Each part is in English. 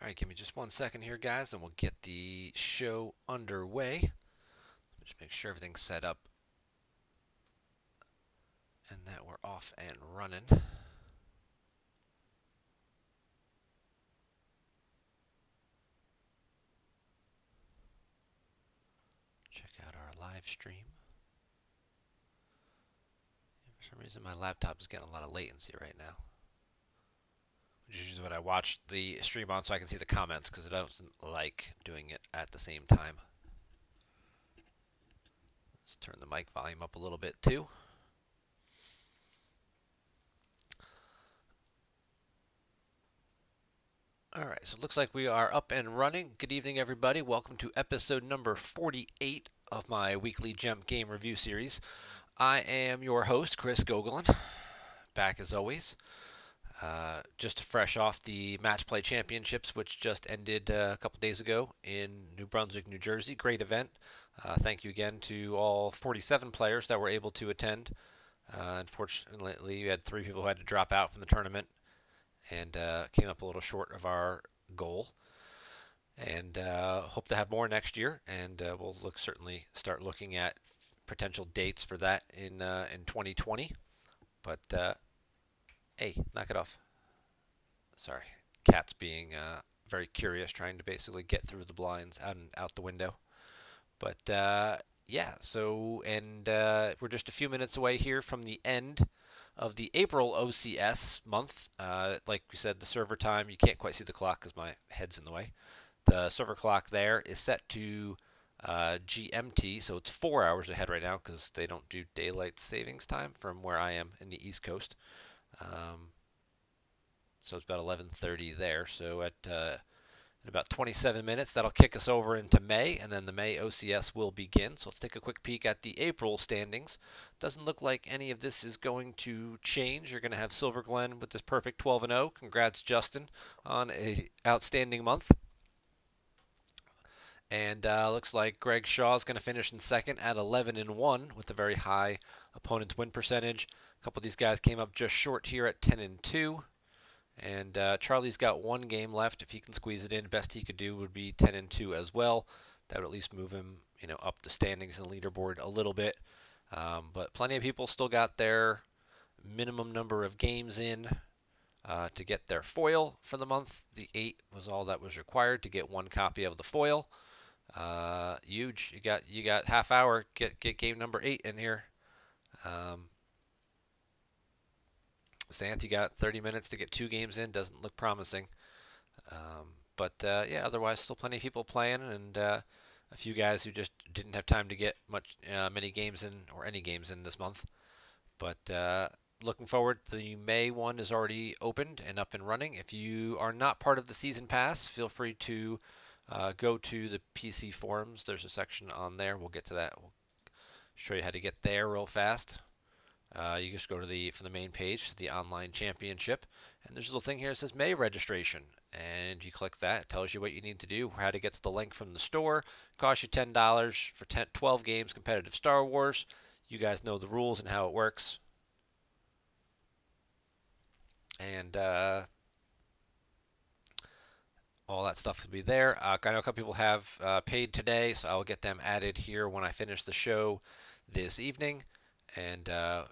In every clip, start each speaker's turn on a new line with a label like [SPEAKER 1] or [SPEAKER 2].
[SPEAKER 1] All right, give me just one second here, guys, and we'll get the show underway. Just make sure everything's set up and that we're off and running. Check out our live stream. For some reason, my laptop is getting a lot of latency right now which is I watch the stream on so I can see the comments because I don't like doing it at the same time. Let's turn the mic volume up a little bit too. Alright, so it looks like we are up and running. Good evening, everybody. Welcome to episode number 48 of my weekly GEMP Game Review series. I am your host, Chris Gogolen, back as always. Uh, just to fresh off the Match Play Championships, which just ended uh, a couple days ago in New Brunswick, New Jersey. Great event. Uh, thank you again to all 47 players that were able to attend. Uh, unfortunately, we had three people who had to drop out from the tournament and uh, came up a little short of our goal. And hope to have more next year, and we'll look certainly start looking at potential dates for that in in 2020. But Hey, knock it off. Sorry. Cat's being uh, very curious, trying to basically get through the blinds out and out the window. But uh, yeah, so, and uh, we're just a few minutes away here from the end of the April OCS month. Uh, like we said, the server time, you can't quite see the clock because my head's in the way. The server clock there is set to uh, GMT, so it's four hours ahead right now because they don't do daylight savings time from where I am in the East Coast. Um, so it's about 11:30 there. So at uh, in about 27 minutes, that'll kick us over into May, and then the May OCS will begin. So let's take a quick peek at the April standings. Doesn't look like any of this is going to change. You're going to have Silver Glen with this perfect 12 and 0. Congrats, Justin, on a outstanding month. And uh, looks like Greg Shaw is going to finish in second at 11 and 1 with a very high opponent's win percentage. A couple of these guys came up just short here at 10 and 2. And uh, Charlie's got one game left. If he can squeeze it in, best he could do would be 10 and 2 as well. That would at least move him, you know, up the standings and leaderboard a little bit. Um, but plenty of people still got their minimum number of games in uh, to get their foil for the month. The eight was all that was required to get one copy of the foil. Uh, huge. You got you got half hour. Get get game number eight in here. Um, got 30 minutes to get two games in. Doesn't look promising. Um, but uh, yeah, otherwise still plenty of people playing and uh, a few guys who just didn't have time to get much uh, many games in or any games in this month. But uh, looking forward, the May one is already opened and up and running. If you are not part of the season pass, feel free to uh, go to the PC forums. There's a section on there. We'll get to that. We'll show you how to get there real fast. Uh, you just go to the from the main page to the online championship, and there's a little thing here that says May registration, and you click that. It tells you what you need to do, how to get to the link from the store. It costs you ten dollars for 10, 12 games, competitive Star Wars. You guys know the rules and how it works, and uh, all that stuff will be there. Uh, I know a couple people have uh, paid today, so I'll get them added here when I finish the show this evening. And uh,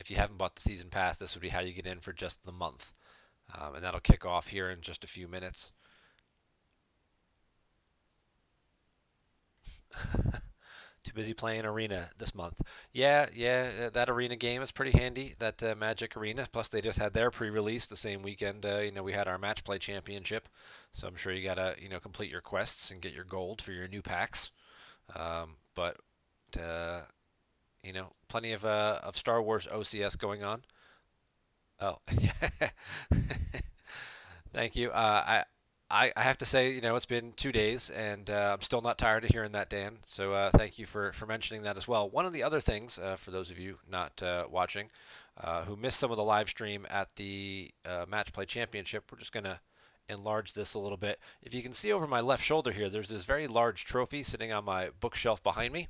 [SPEAKER 1] if you haven't bought the season pass, this would be how you get in for just the month. Um, and that'll kick off here in just a few minutes. Too busy playing Arena this month. Yeah, yeah, uh, that Arena game is pretty handy. That uh, Magic Arena. Plus, they just had their pre-release the same weekend. Uh, you know, we had our Match Play Championship, so I'm sure you gotta, you know, complete your quests and get your gold for your new packs. Um, but, uh, you know, plenty of uh, of Star Wars OCS going on. Oh, yeah. Thank you. Uh, I I, have to say, you know, it's been two days, and uh, I'm still not tired of hearing that, Dan. So uh, thank you for, for mentioning that as well. One of the other things, uh, for those of you not uh, watching, uh, who missed some of the live stream at the Match Play Championship, we're just going to enlarge this a little bit. If you can see over my left shoulder here, there's this very large trophy sitting on my bookshelf behind me,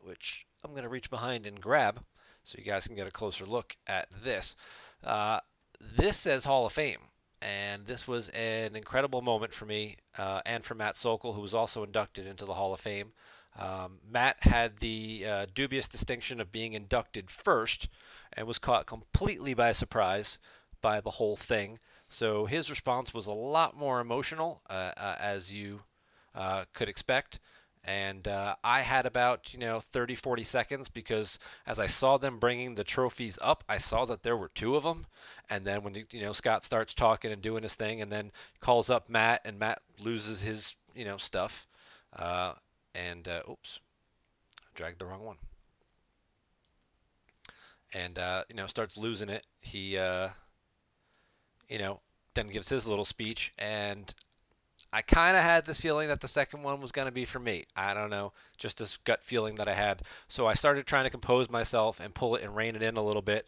[SPEAKER 1] which I'm going to reach behind and grab so you guys can get a closer look at this. this says Hall of Fame and this was an incredible moment for me uh, and for Matt Sokol, who was also inducted into the Hall of Fame. Um, Matt had the uh, dubious distinction of being inducted first and was caught completely by surprise by the whole thing. So his response was a lot more emotional, uh, uh as you uh, could expect. And uh, I had about, you know, 30, 40 seconds because as I saw them bringing the trophies up, I saw that there were two of them. And then when, you know, Scott starts talking and doing his thing and then calls up Matt and Matt loses his, you know, stuff. Uh, and, uh, oops, dragged the wrong one. And, uh, you know, starts losing it. He, uh, you know, then gives his little speech. And I kind of had this feeling that the second one was going to be for me. I don't know, just this gut feeling that I had. So I started trying to compose myself and pull it and rein it in a little bit,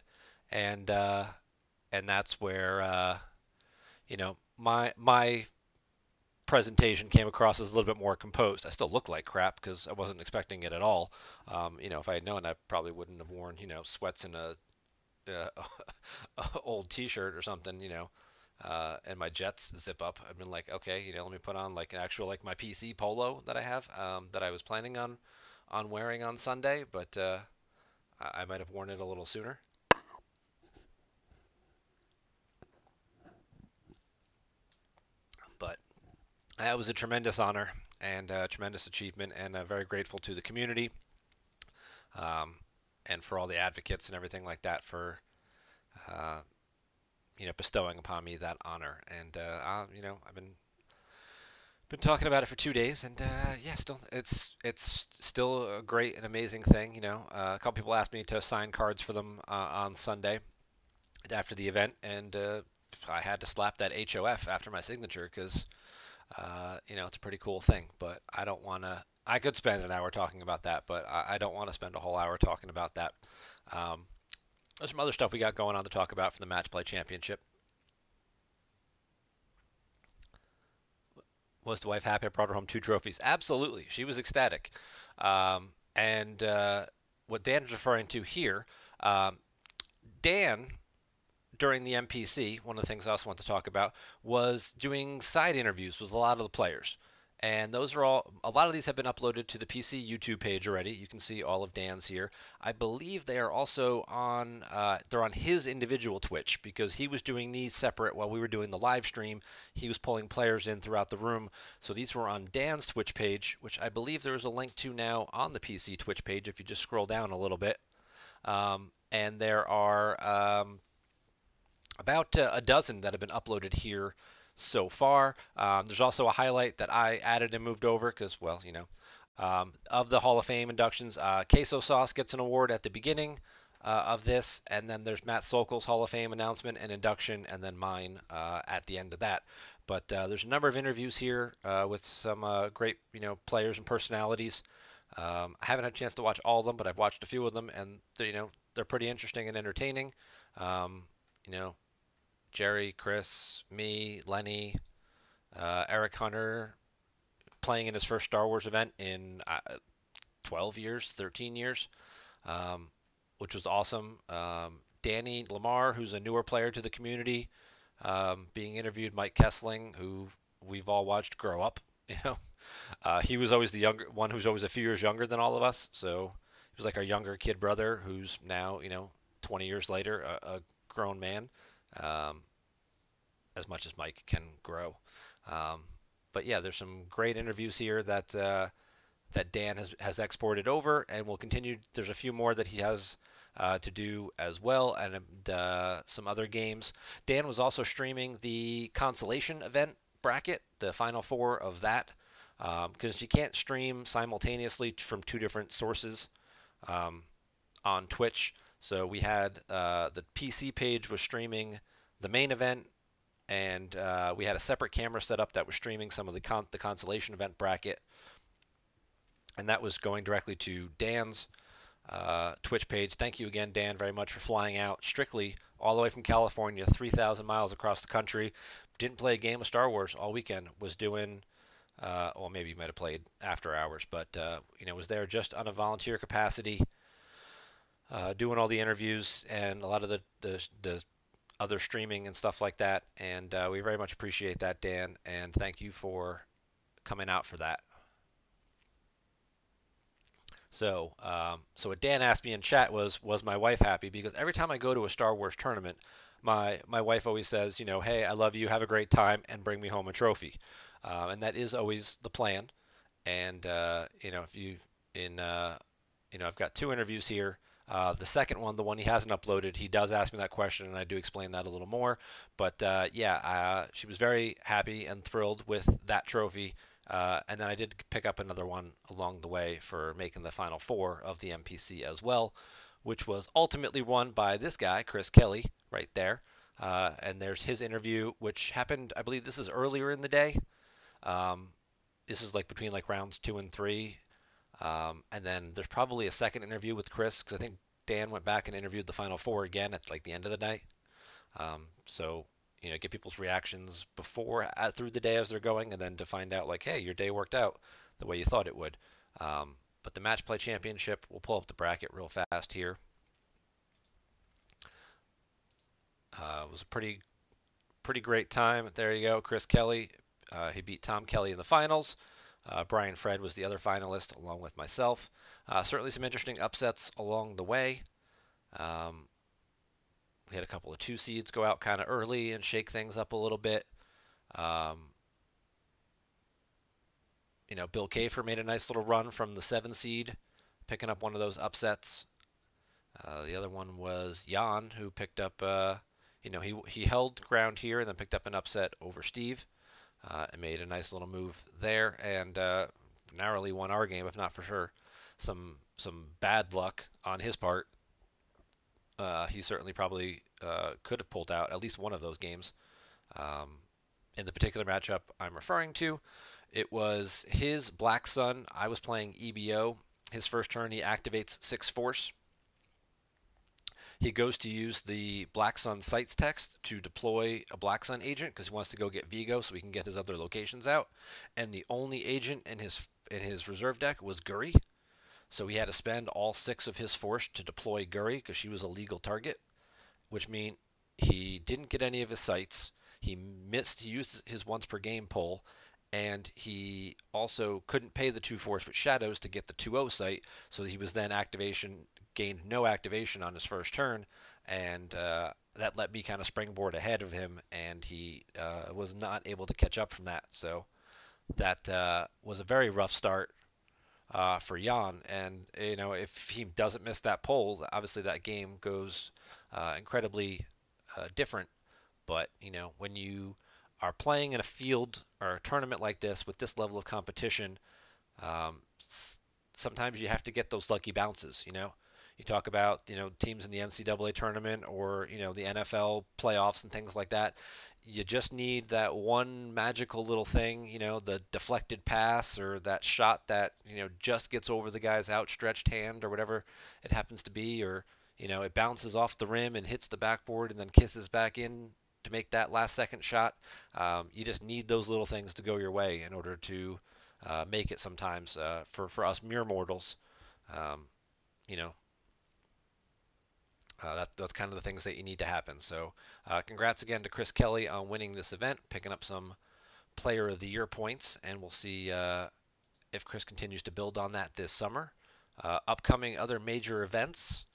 [SPEAKER 1] and uh, and that's where uh, you know my my presentation came across as a little bit more composed. I still look like crap because I wasn't expecting it at all. Um, you know, if I had known, I probably wouldn't have worn you know sweats and a, uh, old T-shirt or something. You know uh, and my Jets zip up. I've been like, okay, you know, let me put on like an actual like my PC polo that I have um, that I was planning on on wearing on Sunday, but uh, I, I might have worn it a little sooner. But that was a tremendous honor and a tremendous achievement, and uh, very grateful to the community um, and for all the advocates and everything like that for uh, you know, bestowing upon me that honor. And uh, I, you know, I've been been talking about it for two days, and uh, yeah, still, it's it's still a great and amazing thing. You know, uh, a couple people asked me to sign cards for them uh, on Sunday after the event, and uh, I had to slap that HOF after my signature because. Uh, you know, it's a pretty cool thing, but I don't want to. I could spend an hour talking about that, but I, I don't want to spend a whole hour talking about that. Um, there's some other stuff we got going on to talk about for the Match Play Championship. Was the wife happy I brought her home two trophies? Absolutely. She was ecstatic. Um, and uh, what Dan is referring to here, um, Dan, during the MPC, one of the things I also want to talk about was doing side interviews with a lot of the players. And those are all, a lot of these have been uploaded to the PC YouTube page already. You can see all of Dan's here. I believe they are also on, uh, they're on his individual Twitch because he was doing these separate while we were doing the live stream. He was pulling players in throughout the room. So these were on Dan's Twitch page, which I believe there is a link to now on the PC Twitch page if you just scroll down a little bit. Um, and there are um, about uh, a dozen that have been uploaded here so far. Um, there's also a highlight that I added and moved over because, well, you know, um, of the Hall of Fame inductions. Uh, Queso Sauce gets an award at the beginning uh, of this, and then there's Matt Sokol's Hall of Fame announcement and induction, and then mine uh, at the end of that. But uh, there's a number of interviews here uh, with some uh, great, you know, players and personalities. Um, I haven't had a chance to watch all of them, but I've watched a few of them, and you know, they're pretty interesting and entertaining. Um, you know, Jerry, Chris, me, Lenny, uh, Eric Hunter, playing in his first Star Wars event in uh, 12 years, 13 years, um, which was awesome. Um, Danny Lamar, who's a newer player to the community, um, being interviewed. Mike Kessling, who we've all watched grow up. You know, uh, he was always the younger one, who's always a few years younger than all of us. So he was like our younger kid brother, who's now you know 20 years later a, a grown man um, as much as Mike can grow. Um, but yeah, there's some great interviews here that uh, that Dan has has exported over, and we'll continue. There's a few more that he has uh, to do as well, and uh, some other games. Dan was also streaming the consolation event bracket, the final four of that, because um, you can't stream simultaneously from two different sources um, on Twitch. So we had uh, the PC page was streaming the main event, and uh, we had a separate camera set up that was streaming some of the con- the consolation event bracket, and that was going directly to Dan's uh, Twitch page. Thank you again, Dan, very much for flying out strictly all the way from California, 3,000 miles across the country. Didn't play a game of Star Wars all weekend. Was doing. Uh, well, maybe you might have played after hours, but uh, you know, was there just on a volunteer capacity, uh, doing all the interviews and a lot of the the, the other streaming and stuff like that. And uh, we very much appreciate that, Dan. And thank you for coming out for that. So, um, so what Dan asked me in chat was, was my wife happy? Because every time I go to a Star Wars tournament, my my wife always says, you know, hey, I love you, have a great time, and bring me home a trophy. Um, and that is always the plan. And uh, you know, if you in uh, you know, I've got two interviews here. Uh, the second one, the one he hasn't uploaded, he does ask me that question, and I do explain that a little more. But uh, yeah, uh, she was very happy and thrilled with that trophy. Uh, and then I did pick up another one along the way for making the final four of the MPC as well, which was ultimately won by this guy, Chris Kelly, right there. Uh, and there's his interview, which happened, I believe this is earlier in the day. Um, this is like between like rounds two and three. Um, and then there's probably a second interview with Chris because I think Dan went back and interviewed the final four again at like the end of the night. Um, so you know, get people's reactions before through the day as they're going, and then to find out like, hey, your day worked out the way you thought it would. Um, but the match play championship, we'll pull up the bracket real fast here. Uh, it was a pretty, pretty great time. There you go, Chris Kelly. Uh, he beat Tom Kelly in the finals. Uh, Brian Fred was the other finalist, along with myself. Uh, certainly some interesting upsets along the way. Um, we had a couple of two seeds go out kind of early and shake things up a little bit. Um, you know, Bill Kafer made a nice little run from the seven seed, picking up one of those upsets. Uh, the other one was Jan, who picked up, uh, you know, he he held ground here and then picked up an upset over Steve uh, and made a nice little move there and uh, narrowly won our game, if not for sure. Some some bad luck on his part. Uh, he certainly probably uh, could have pulled out at least one of those games. Um, in the particular matchup I'm referring to, it was his Black Sun. I was playing EBO. His first turn, he activates six force. He goes to use the Black Sun sites text to deploy a Black Sun agent because he wants to go get Vigo so he can get his other locations out. And the only agent in his in his reserve deck was Guri. So he had to spend all six of his force to deploy Guri because she was a legal target, which means he didn't get any of his sites. He missed, he used his once per game pull, and he also couldn't pay the two force with shadows to get the 2-0 site, so he was then activation gained no activation on his first turn, and uh, that let me kind of springboard ahead of him, and he uh, was not able to catch up from that. So that uh, was a very rough start uh, for Jan, and you know if he doesn't miss that pole, obviously that game goes uh, incredibly uh, different. But you know when you are playing in a field or a tournament like this with this level of competition, um, sometimes you have to get those lucky bounces. You know, you talk about you know teams in the NCAA tournament or you know the NFL playoffs and things like that. You just need that one magical little thing, you know, the deflected pass or that shot that you know just gets over the guy's outstretched hand or whatever it happens to be, or you know it bounces off the rim and hits the backboard and then kisses back in to make that last second shot. Um, you just need those little things to go your way in order to uh, make it sometimes uh, for, for us mere mortals. Um, you know, uh, that, that's kind of the things that you need to happen. So, uh, congrats again to Chris Kelly on winning this event, picking up some Player of the Year points, and we'll see uh, if Chris continues to build on that this summer. Uh, upcoming other major events.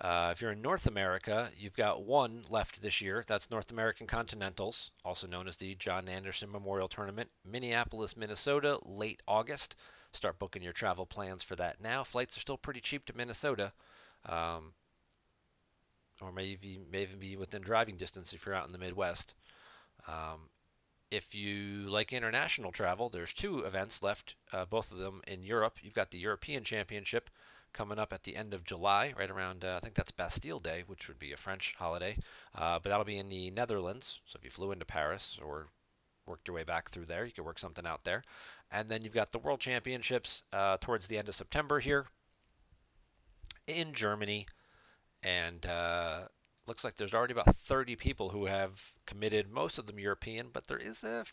[SPEAKER 1] Uh, if you're in North America, you've got one left this year. That's North American Continentals, also known as the John Anderson Memorial Tournament, Minneapolis, Minnesota, late August. Start booking your travel plans for that now. Flights are still pretty cheap to Minnesota. Um, or maybe may even be within driving distance if you're out in the Midwest. Um, if you like international travel, there's two events left, uh, both of them in Europe. You've got the European Championship coming up at the end of July, right around, uh, I think that's Bastille Day, which would be a French holiday. Uh, but that'll be in the Netherlands. So if you flew into Paris or worked your way back through there, you could work something out there. And then you've got the World Championships uh, towards the end of September here in Germany and uh, looks like there's already about 30 people who have committed. Most of them European, but there is a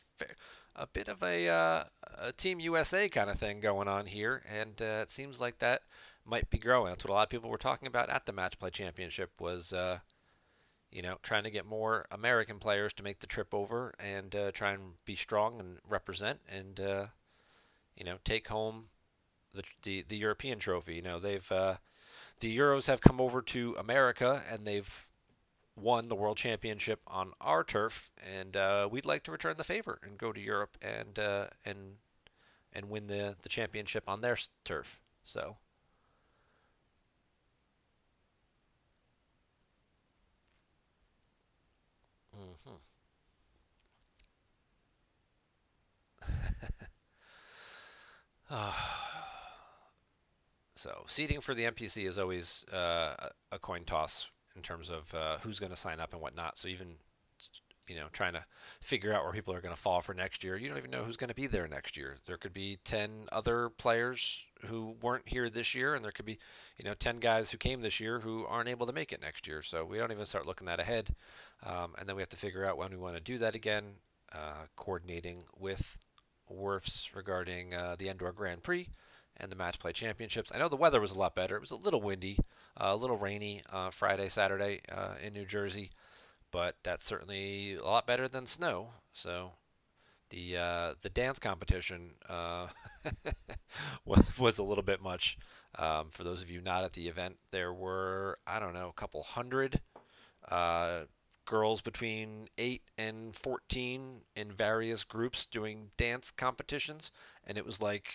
[SPEAKER 1] a bit of a, uh, a Team USA kind of thing going on here, and uh, it seems like that might be growing. That's what a lot of people were talking about at the Match Play Championship was, uh, you know, trying to get more American players to make the trip over and uh, try and be strong and represent and uh, you know take home the, the the European trophy. You know, they've uh, the Euros have come over to America and they've won the world championship on our turf, and uh, we'd like to return the favor and go to Europe and uh, and and win the the championship on their turf. So. Mm-hmm. so seating for the MPC is always uh, a coin toss in terms of uh, who's going to sign up and whatnot. So even you know trying to figure out where people are going to fall for next year, you don't even know who's going to be there next year. There could be ten other players who weren't here this year, and there could be you know ten guys who came this year who aren't able to make it next year. So we don't even start looking that ahead, um, and then we have to figure out when we want to do that again, uh, coordinating with WRFs regarding uh, the Endor Grand Prix and the match play championships. I know the weather was a lot better. It was a little windy, uh, a little rainy uh, Friday, Saturday uh, in New Jersey, but that's certainly a lot better than snow. So the uh, the dance competition uh, was, was a little bit much. Um, for those of you not at the event, there were I don't know a couple hundred uh, girls between 8 and 14 in various groups doing dance competitions and it was like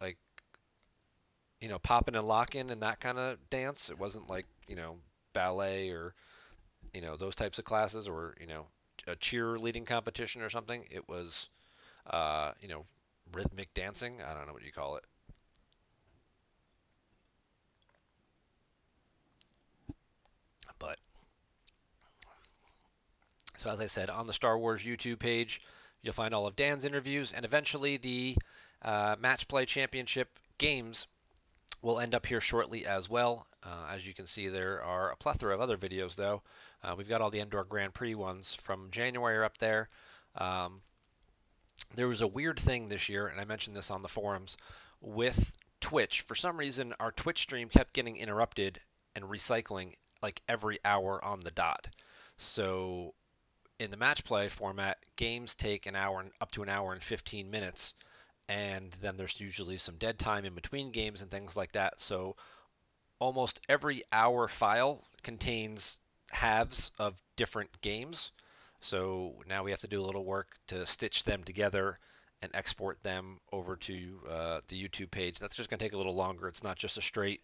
[SPEAKER 1] like you know, popping and locking and that kind of dance. It wasn't like, you know, ballet or, you know, those types of classes or, you know, a cheerleading competition or something. It was, uh, you know, rhythmic dancing. I don't know what you call it. But, so as I said, on the Star Wars YouTube page, you'll find all of Dan's interviews and eventually the uh, Match Play Championship games will end up here shortly as well. Uh, as you can see, there are a plethora of other videos, though. Uh, we've got all the Endor Grand Prix ones from January up there. Um, there was a weird thing this year, and I mentioned this on the forums, with Twitch. For some reason, our Twitch stream kept getting interrupted and recycling like every hour on the dot. So in the match play format, games take an hour, and up to an hour and 15 minutes and then there's usually some dead time in between games and things like that. So almost every hour file contains halves of different games. So now we have to do a little work to stitch them together and export them over to uh, the YouTube page. That's just going to take a little longer. It's not just a straight,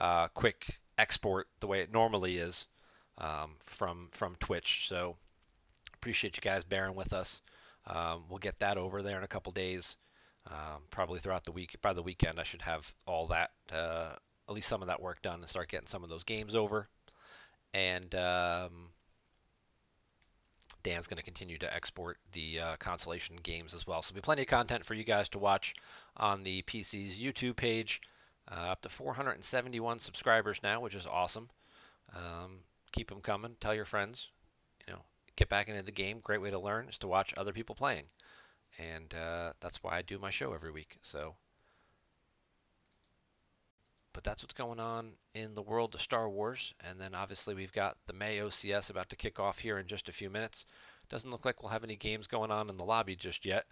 [SPEAKER 1] uh, quick export the way it normally is um, from from Twitch. So appreciate you guys bearing with us. Um, we'll get that over there in a couple days. Um, probably throughout the week, by the weekend, I should have all that, uh, at least some of that work done, and start getting some of those games over. And um, Dan's going to continue to export the uh, consolation games as well. So there'll be plenty of content for you guys to watch on the PC's YouTube page. Uh, up to 471 subscribers now, which is awesome. Um, keep them coming. Tell your friends. You know, get back into the game. Great way to learn is to watch other people playing and uh, that's why I do my show every week. So, but that's what's going on in the world of Star Wars, and then obviously we've got the May OCS about to kick off here in just a few minutes. Doesn't look like we'll have any games going on in the lobby just yet.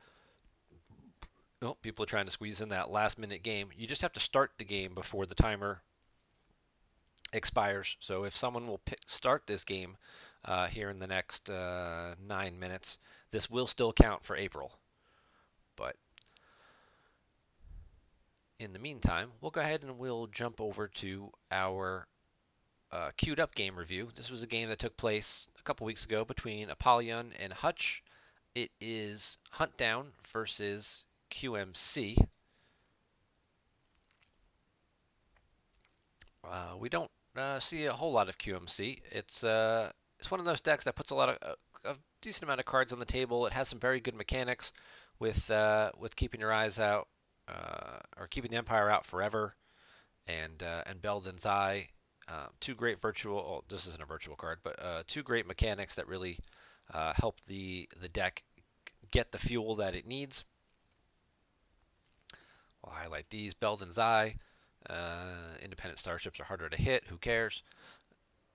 [SPEAKER 1] Oh, people are trying to squeeze in that last minute game. You just have to start the game before the timer expires. So if someone will pick, start this game uh, here in the next uh, nine minutes, this will still count for April. But in the meantime, we'll go ahead and we'll jump over to our uh, queued up game review. This was a game that took place a couple weeks ago between Apollyon and Hutch. It is Hunt Down versus QMC. Uh, we don't uh, see a whole lot of QMC. It's uh, it's one of those decks that puts a lot of uh, a decent amount of cards on the table. It has some very good mechanics with uh, with keeping your eyes out uh, or keeping the Empire out forever, and uh, and Beldon's Eye, uh, two great virtual. Oh, this isn't a virtual card, but uh, two great mechanics that really uh, help the the deck get the fuel that it needs. I'll highlight these. Beldon's Eye. independent starships are harder to hit. Who cares?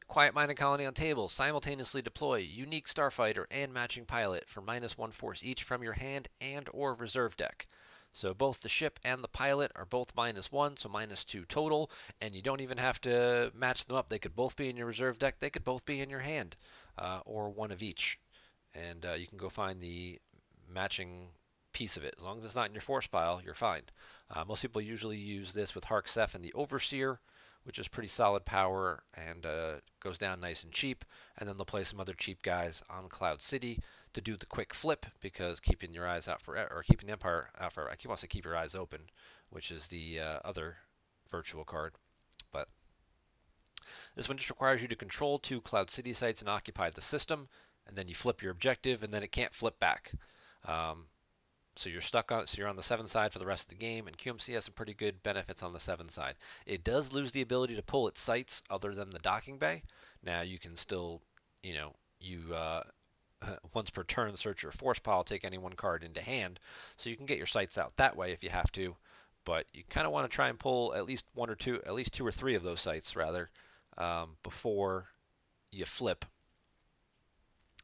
[SPEAKER 1] Quiet Mining Colony on table. Simultaneously deploy Unique Starfighter and Matching Pilot for minus one force each from your hand and or reserve deck. So both the ship and the pilot are both minus one, so minus two total, and you don't even have to match them up. They could both be in your reserve deck. They could both be in your hand, uh, or one of each. And uh, you can go find the matching piece of it. As long as it's not in your force pile, you're fine. Uh, most people usually use this with Harc Seff and the Overseer, which is pretty solid power and uh, goes down nice and cheap. And then they'll play some other cheap guys on Cloud City to do the quick flip because keeping your eyes out for or keeping Empire out for I keep want to keep your eyes open, which is the uh, other virtual card. But this one just requires you to control two Cloud City sites and occupy the system, and then you flip your objective, and then it can't flip back. Um, so you're stuck on, so you're on the seven side for the rest of the game, and QMC has some pretty good benefits on the seven side. It does lose the ability to pull its sites other than the docking bay. Now you can still, you know, you uh, once per turn search your force pile, take any one card into hand, so you can get your sites out that way if you have to. But you kind of want to try and pull at least one or two, at least two or three of those sites rather, um, before you flip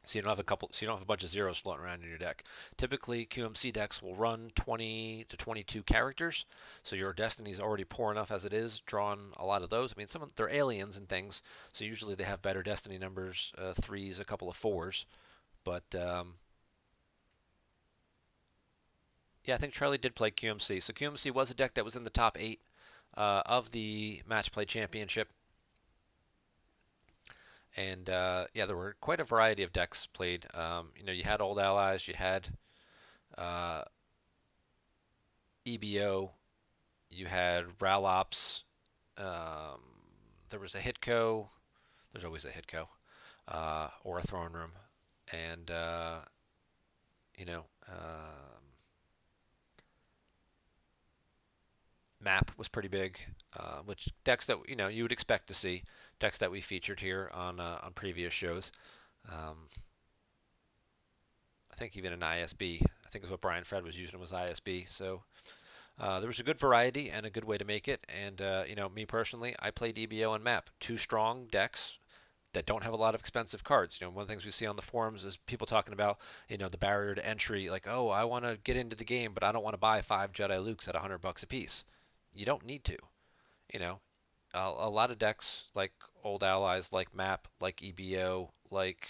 [SPEAKER 1] so you don't have a couple, so you don't have a bunch of zeros floating around in your deck. Typically, QMC decks will run 20 to 22 characters, so your Destiny is already poor enough as it is, drawing a lot of those. I mean, some of, they're aliens and things, so usually they have better Destiny numbers, uh, threes, a couple of fours, but um, yeah, I think Charlie did play QMC. So QMC was a deck that was in the top eight uh, of the Match Play Championship. And uh, yeah, there were quite a variety of decks played. Um, you know, you had Old Allies, you had uh, EBO, you had Ralops, um, there was a Hitco, there's always a Hitco, uh, or a Throne Room, and uh, you know, um, map was pretty big, uh, which decks that you know you would expect to see decks that we featured here on uh, on previous shows. Um, I think even an ISB. I think is what Brian Fred was using was ISB. So uh, there was a good variety and a good way to make it. And uh, you know, me personally, I played EBO and Map, two strong decks that don't have a lot of expensive cards. You know, one of the things we see on the forums is people talking about, you know, the barrier to entry, like, oh, I want to get into the game, but I don't want to buy five Jedi Lukes at 100 bucks a piece. You don't need to. You know, a, lot of decks like old allies, like Map, like EBO, like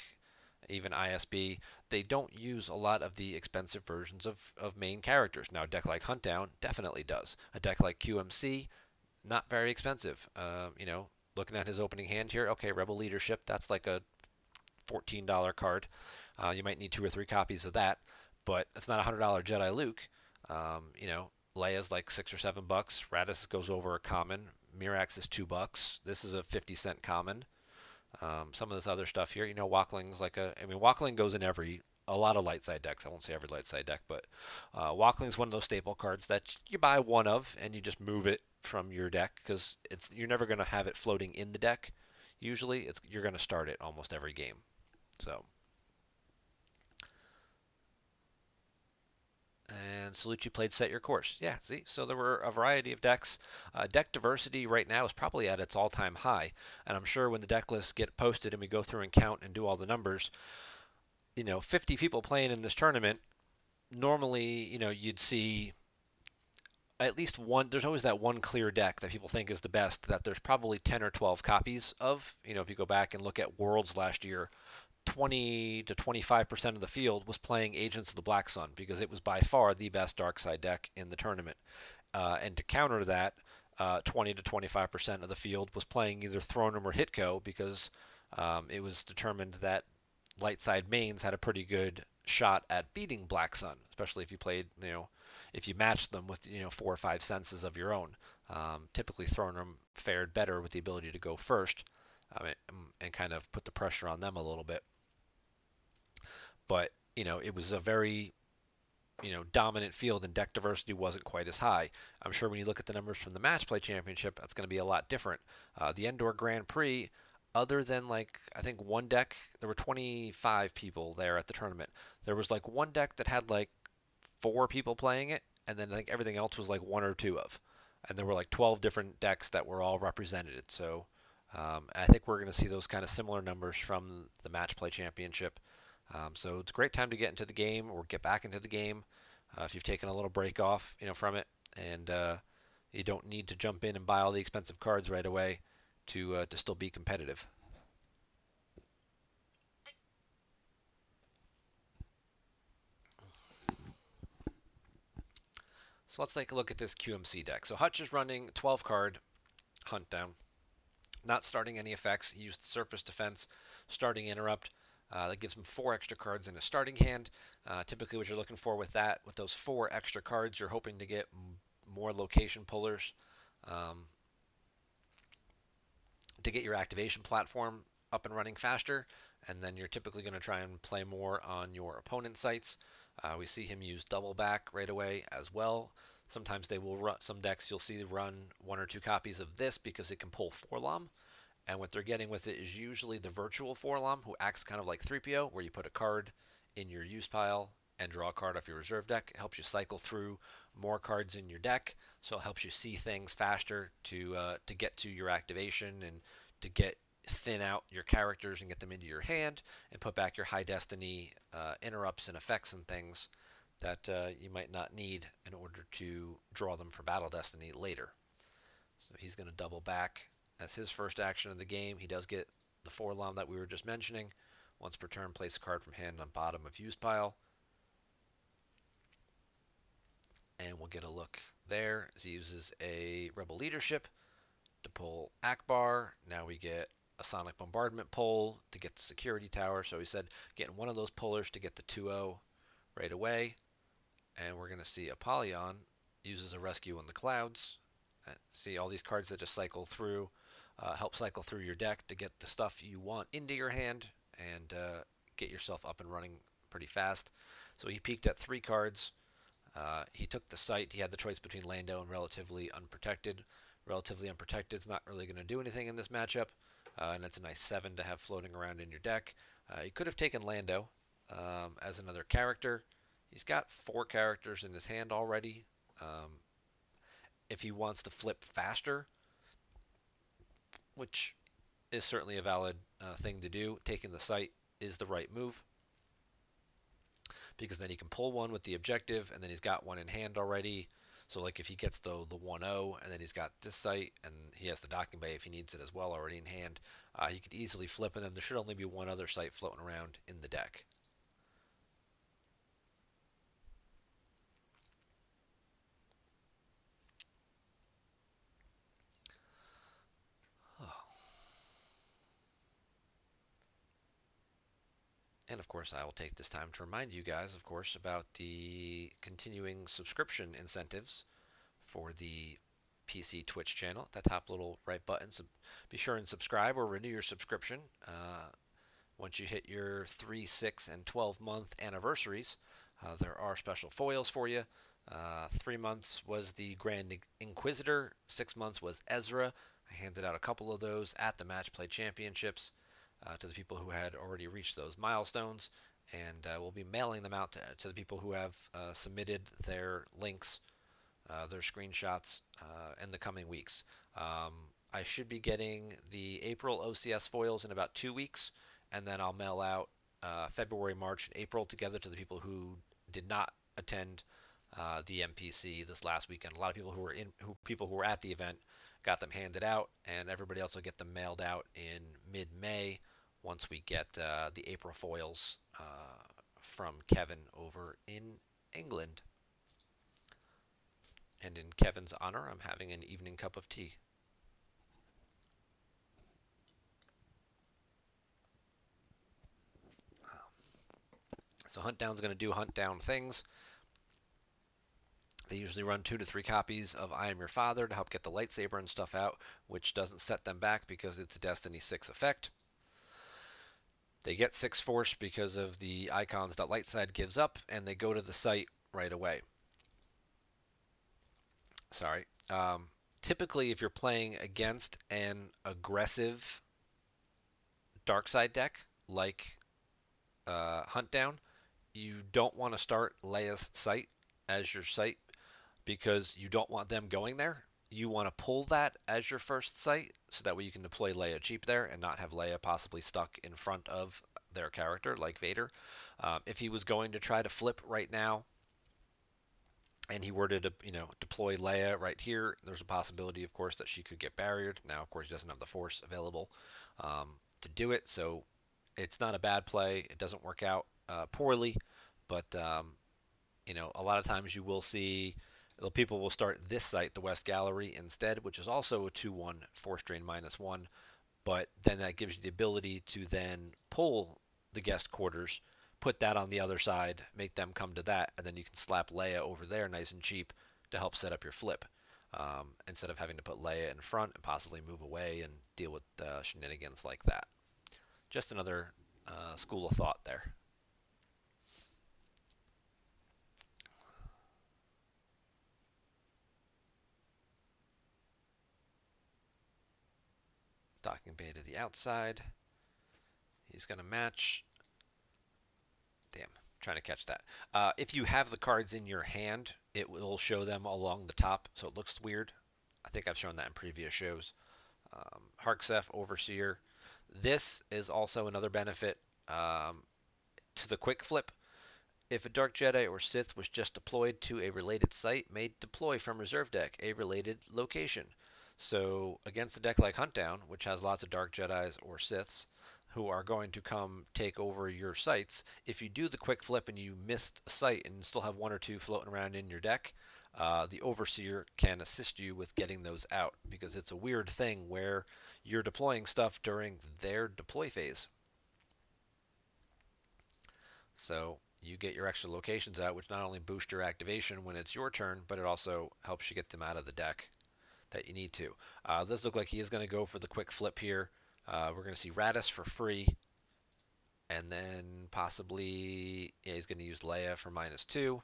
[SPEAKER 1] even ISB, they don't use a lot of the expensive versions of, of main characters. Now, a deck like Huntdown definitely does. A deck like QMC, not very expensive. Uh, you know, looking at his opening hand here, okay, Rebel Leadership, that's like a $14 card. Uh, you might need two or three copies of that, but it's not a $100 Jedi Luke. Um, you know, Leia's like six or seven bucks. Raddus goes over a common. Mirax is two bucks. This is a 50 cent common. Um, some of this other stuff here, you know, Wokling's like a, I mean, Wokling goes in every, a lot of light side decks. I won't say every light side deck, but uh, Wokling's one of those staple cards that you buy one of and you just move it from your deck because it's you're never going to have it floating in the deck. Usually, it's you're going to start it almost every game. So. And Salucci played Set Your Course. Yeah, see? So there were a variety of decks. Uh, deck diversity right now is probably at its all-time high. And I'm sure when the deck lists get posted and we go through and count and do all the numbers, you know, 50 people playing in this tournament, normally, you know, you'd see at least one there's always that one clear deck that people think is the best that there's probably 10 or 12 copies of you know if you go back and look at worlds last year 20 to 25% of the field was playing Agents of the Black Sun because it was by far the best dark side deck in the tournament. Uh, and to counter that, uh, 20 to 25% of the field was playing either Throne Room or Hitco because um, it was determined that light side mains had a pretty good shot at beating Black Sun, especially if you played, you know, if you matched them with, you know, four or five senses of your own. Um, typically, Throne Room fared better with the ability to go first um, and kind of put the pressure on them a little bit but you know it was a very you know dominant field and deck diversity wasn't quite as high. I'm sure when you look at the numbers from the match play championship, that's going to be a lot different. Uh, the Endor Grand Prix, other than like I think one deck, there were 25 people there at the tournament. There was like one deck that had like four people playing it, and then I think everything else was like one or two of. And there were like 12 different decks that were all represented. So Um, I think we're going to see those kind of similar numbers from the Match Play Championship. Um, so it's a great time to get into the game or get back into the game uh, if you've taken a little break off, you know, from it, and uh, you don't need to jump in and buy all the expensive cards right away to uh, to still be competitive. So let's take a look at this QMC deck. So Hutch is running 12 card Hunt Down, not starting any effects. He used Surface Defense, starting Interrupt. Uh, that gives him four extra cards in a starting hand. Uh, typically, what you're looking for with that, with those four extra cards, you're hoping to get more location pullers um, to get your activation platform up and running faster. And then you're typically going to try and play more on your opponent's sites. Uh, we see him use double back right away as well. Sometimes they will run, some decks you'll see run one or two copies of this because it can pull 4-LOM. And what they're getting with it is usually the virtual 4-LOM who acts kind of like 3PO where you put a card in your use pile and draw a card off your reserve deck. It helps you cycle through more cards in your deck, so it helps you see things faster to uh, to get to your activation and to get thin out your characters and get them into your hand and put back your high destiny uh, interrupts and effects and things that uh, you might not need in order to draw them for battle destiny later. So he's going to double back as his first action of the game. He does get the 4-LOM that we were just mentioning. Once per turn, place a card from hand on bottom of use pile. And we'll get a look there he uses a Rebel Leadership to pull Ackbar. Now we get a Sonic Bombardment pull to get the security tower. So he said getting one of those pullers to get the 2-0 right away. And we're going to see Apollyon uses a Rescue in the Clouds. Uh, see all these cards that just cycle through, uh, help cycle through your deck to get the stuff you want into your hand and uh, get yourself up and running pretty fast. So he peeked at three cards. Uh, he took the site. He had the choice between Lando and Relatively Unprotected. Relatively Unprotected is not really going to do anything in this matchup uh, and it's a nice 7 to have floating around in your deck. Uh, you could have taken Lando um, as another character. He's got four characters in his hand already. Um, if he wants to flip faster, which is certainly a valid uh, thing to do, taking the site is the right move because then he can pull one with the objective and then he's got one in hand already so like if he gets the the 1-0 and then he's got this site and he has the docking bay if he needs it as well already in hand, uh, he could easily flip and then there should only be one other site floating around in the deck. And of course, I will take this time to remind you guys, of course, about the continuing subscription incentives for the PC Twitch channel. That top little right button. So be sure and subscribe or renew your subscription. Uh, once you hit your 3, 6, and 12 month anniversaries, uh, there are special foils for you. Uh, three months was the Grand Inquisitor, six months was Ezra. I handed out a couple of those at the Match Play Championships uh, to the people who had already reached those milestones, and uh, we'll be mailing them out to, to the people who have uh, submitted their links, uh, their screenshots uh, in the coming weeks. Um, I should be getting the April OCS foils in about two weeks, and then I'll mail out uh, February, March, and April together to the people who did not attend the MPC this last weekend. A lot of people who were in, who people who were at the event got them handed out, and everybody else will get them mailed out in mid-May once we get uh, the April foils uh, from Kevin over in England. And in Kevin's honor, I'm having an evening cup of tea. So Hunt Down's going to do Hunt Down things. They usually run two to three copies of I Am Your Father to help get the lightsaber and stuff out, which doesn't set them back because it's a Destiny 6 effect. They get 6 force because of the icons that Lightside gives up, and they go to the site right away. Sorry. Um, typically, if you're playing against an aggressive dark side deck like uh, Hunt Down, you don't want to start Leia's site as your site because you don't want them going there you want to pull that as your first site so that way you can deploy Leia cheap there and not have Leia possibly stuck in front of their character like Vader. Um, if he was going to try to flip right now and he were to de- you know deploy Leia right here, there's a possibility, of course, that she could get barriered. Now, of course, he doesn't have the Force available um, to do it, so it's not a bad play. It doesn't work out uh, poorly, but um, you know a lot of times you will see people will start this site, the West Gallery, instead, which is also a 2-1 Force Drain minus one, but then that gives you the ability to then pull the guest quarters put that on the other side, make them come to that, and then you can slap Leia over there nice and cheap to help set up your flip. Um, instead of having to put Leia in front and possibly move away and deal with uh, shenanigans like that. Just another uh, school of thought there. Docking bay to the outside. He's going to match Damn, trying to catch that. Uh, if you have the cards in your hand, it will show them along the top, so it looks weird. I think I've shown that in previous shows. Um, Harc Seff, Overseer. This is also another benefit um, to the quick flip. If a Dark Jedi or Sith was just deployed to a related site, may deploy from reserve deck a related location. So against a deck like Huntdown, which has lots of Dark Jedis or Siths, who are going to come take over your sites. If you do the quick flip and you missed a site and still have one or two floating around in your deck, uh, the Overseer can assist you with getting those out because it's a weird thing where you're deploying stuff during their deploy phase. So you get your extra locations out, which not only boosts your activation when it's your turn, but it also helps you get them out of the deck that you need to. Uh, this look like he is going to go for the quick flip here. Uh, we're going to see Raddus for free. And then possibly, yeah, he's going to use Leia for minus two.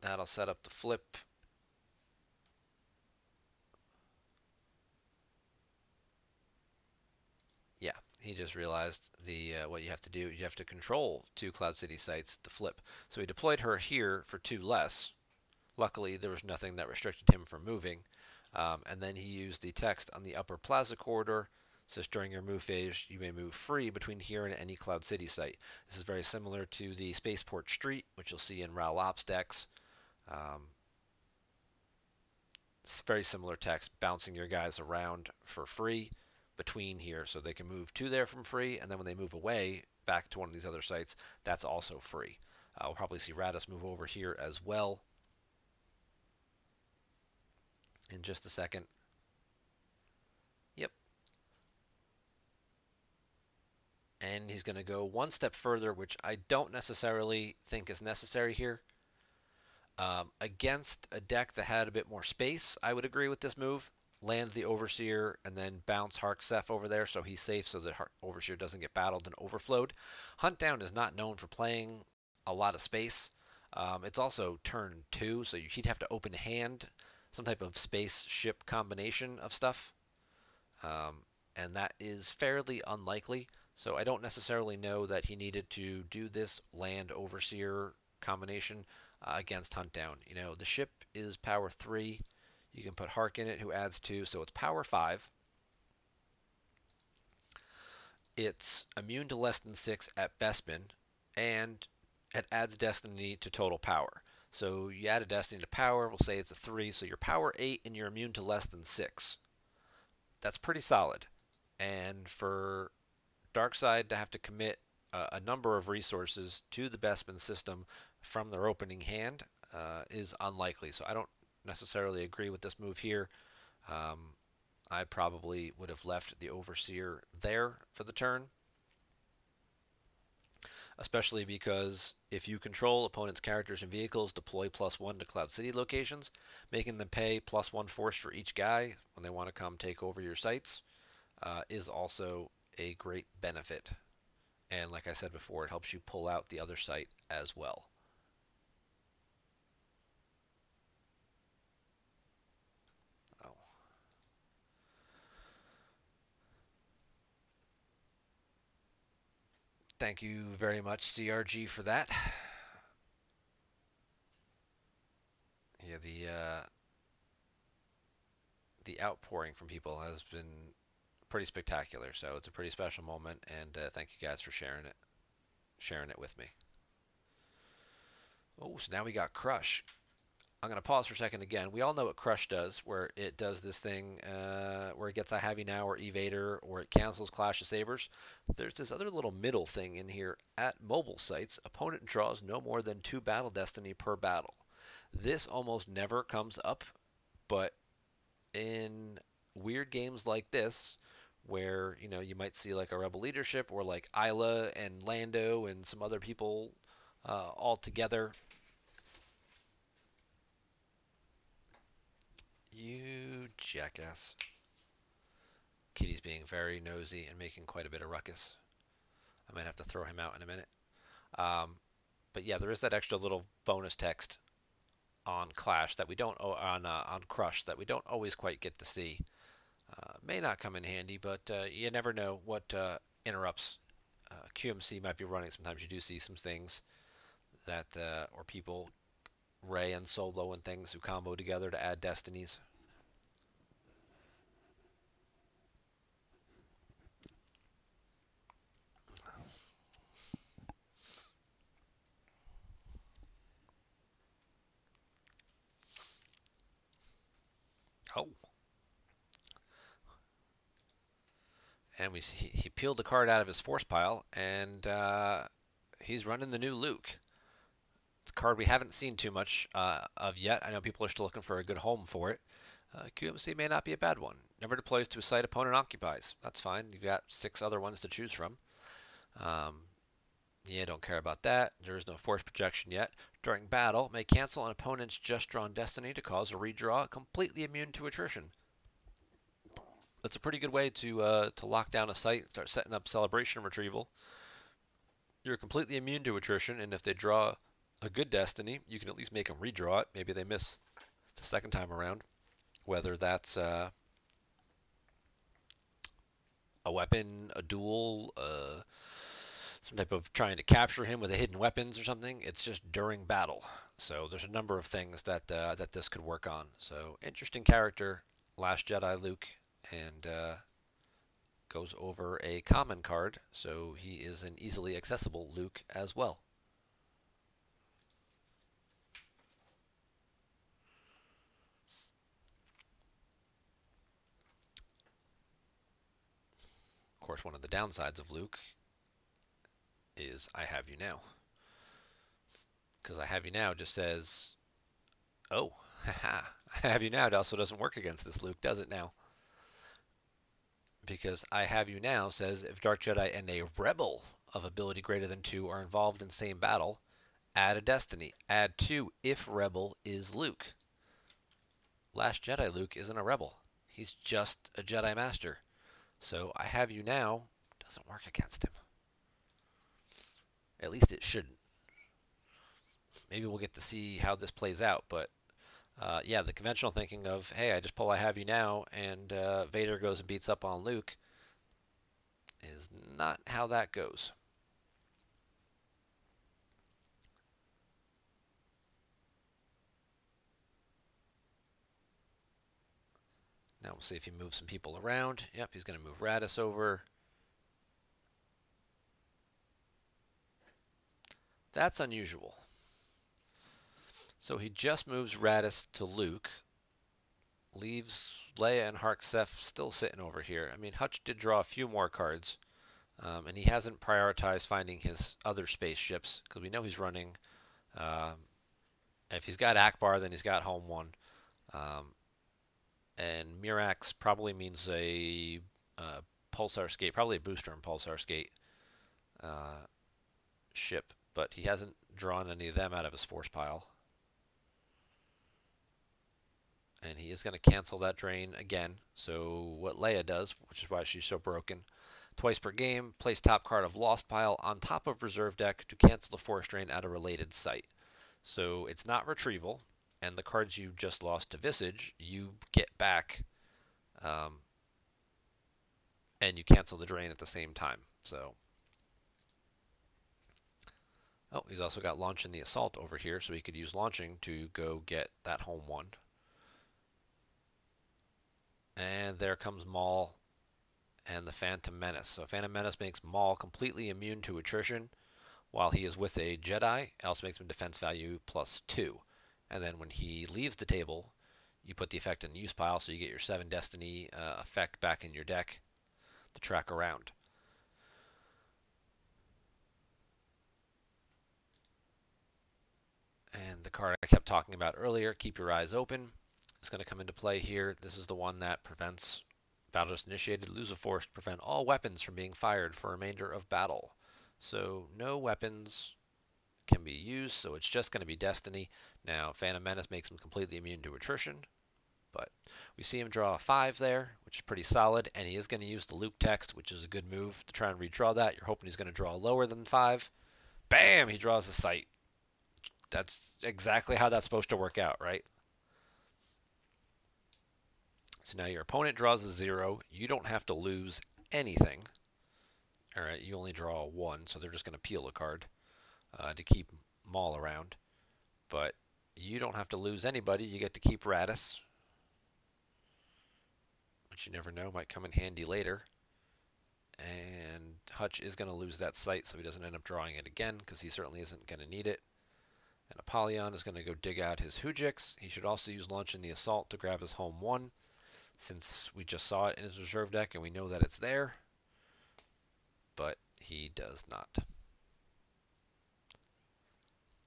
[SPEAKER 1] That'll set up the flip. Yeah, he just realized the uh, what you have to do. You have to control two Cloud City sites to flip. So he deployed her here for two less. Luckily, there was nothing that restricted him from moving. Um, and then he used the text on the upper plaza corridor. Says during your move phase, you may move free between here and any Cloud City site. This is very similar to the Spaceport Street, which you'll see in Ral Ops decks. Um, it's very similar text, bouncing your guys around for free between here so they can move to there from free, and then when they move away back to one of these other sites, that's also free. Uh, we'll probably see Raddus move over here as well in just a second. Yep. And he's going to go one step further, which I don't necessarily think is necessary here. Um, against a deck that had a bit more space, I would agree with this move. Land the Overseer and then bounce Harc Seff over there so he's safe so the Overseer doesn't get battled and overflowed. Huntdown is not known for playing a lot of space. Um, it's also turn two, so he'd have to open hand some type of spaceship combination of stuff. Um, and that is fairly unlikely. So I don't necessarily know that he needed to do this land overseer combination uh, against Huntdown. You know, the ship is power 3. You can put Hark in it, who adds 2, so it's power 5. It's immune to less than 6 at Bespin, and it adds Destiny to total power. So you add a destiny to power, we'll say it's a 3, so you're power 8 and you're immune to less than 6. That's pretty solid. And for Dark Side to have to commit uh, a number of resources to the Bespin system from their opening hand uh, is unlikely. So I don't necessarily agree with this move here. Um, I probably would have left the Overseer there for the turn especially because if you control opponents' characters and vehicles, deploy plus one to Cloud City locations, making them pay plus one force for each guy when they want to come take over your sites uh, is also a great benefit. And like I said before, it helps you pull out the other site as well. Thank you very much, CRG, for that. Yeah, the uh, the outpouring from people has been pretty spectacular. So it's a pretty special moment, and uh, thank you guys for sharing it, sharing it with me. Oh, so now we got Crush. I'm going to pause for a second again. We all know what Crush does, where it does this thing uh, where it gets a Heavy Now or Evader, or it cancels Clash of Sabers. There's this other little middle thing in here. At mobile sites, opponent draws no more than two Battle Destiny per battle. This almost never comes up, but in weird games like this, where you know you might see like a rebel leadership or like Isla and Lando and some other people uh, all together You jackass. Kitty's being very nosy and making quite a bit of ruckus. I might have to throw him out in a minute. Um, but yeah, there is that extra little bonus text on Clash that we don't on uh, on Crush that we don't always quite get to see. Uh, may not come in handy, but uh, you never know what uh, interrupts uh, QMC might be running. Sometimes you do see some things that uh, or people Ray and Solo and things who combo together to add destinies. Oh. And we he, he peeled the card out of his force pile, and uh, he's running the new Luke. It's a card we haven't seen too much uh, of yet. I know people are still looking for a good home for it. Uh, QMC may not be a bad one. Never deploys to a site opponent occupies. That's fine. You've got six other ones to choose from. Um, yeah, don't care about that. There is no force projection yet. During battle, may cancel an opponent's just drawn destiny to cause a redraw, completely immune to attrition. That's a pretty good way to uh, to lock down a site, start setting up celebration retrieval. You're completely immune to attrition, and if they draw a good destiny, you can at least make them redraw it. Maybe they miss the second time around. Whether that's uh, a weapon, a duel, uh, some type of trying to capture him with a hidden weapons or something. It's just during battle. So there's a number of things that uh, that this could work on. So interesting character, Last Jedi Luke, and uh, goes over a common card. So he is an easily accessible Luke as well. Of course, one of the downsides of Luke is I have you now. Because I have you now just says, oh, haha, I have you now. It also doesn't work against this Luke, does it now? Because I have you now says if Dark Jedi and a rebel of ability greater than 2 are involved in same battle, add a destiny. Add 2 if rebel is Luke. Last Jedi Luke isn't a rebel. He's just a Jedi Master. So I have you now doesn't work against him. At least it shouldn't. Maybe we'll get to see how this plays out, but uh, yeah, the conventional thinking of, hey, I just pull I have you now, and uh, Vader goes and beats up on Luke, is not how that goes. Now we'll see if he moves some people around. Yep, he's going to move Raddus over. That's unusual. So he just moves Raddus to Luke, leaves Leia and Harc Seff still sitting over here. I mean, Hutch did draw a few more cards, um, and he hasn't prioritized finding his other spaceships, because we know he's running. Um, if he's got Ackbar, then he's got Home One. Um, and Mirax probably means a uh, Pulsar Skate, probably a booster and Pulsar Skate uh, ship but he hasn't drawn any of them out of his force pile. And he is going to cancel that drain again. So what Leia does, which is why she's so broken, twice per game, place top card of Lost Pile on top of reserve deck to cancel the force drain at a related site. So it's not retrieval, and the cards you just lost to Visage, you get back, um, and you cancel the drain at the same time. So Oh, he's also got launching the assault over here, so he could use launching to go get that home one. And there comes Maul and the Phantom Menace. So Phantom Menace makes Maul completely immune to attrition while he is with a Jedi. also makes him defense value plus two. And then when he leaves the table, you put the effect in the use pile so you get your 7 Destiny uh, effect back in your deck to track around. And the card I kept talking about earlier, Keep Your Eyes Open, is going to come into play here. This is the one that prevents battle just initiated, lose a force to prevent all weapons from being fired for remainder of battle. So no weapons can be used, so it's just going to be Destiny. Now, Phantom Menace makes him completely immune to attrition, but we see him draw a 5 there, which is pretty solid, and he is going to use the loop text, which is a good move to try and redraw that. You're hoping he's going to draw lower than 5. Bam! He draws a site. That's exactly how that's supposed to work out, right? So now your opponent draws a 0. You don't have to lose anything. All right, you only draw a 1, so they're just going to peel a card uh, to keep Maul around. But you don't have to lose anybody. You get to keep Raddus, which you never know, might come in handy later. And Hutch is going to lose that site, so he doesn't end up drawing it again, because he certainly isn't going to need it. And Apollyon is going to go dig out his Houjix. He should also use Launching the Assault to grab his home one, since we just saw it in his reserve deck and we know that it's there. But he does not.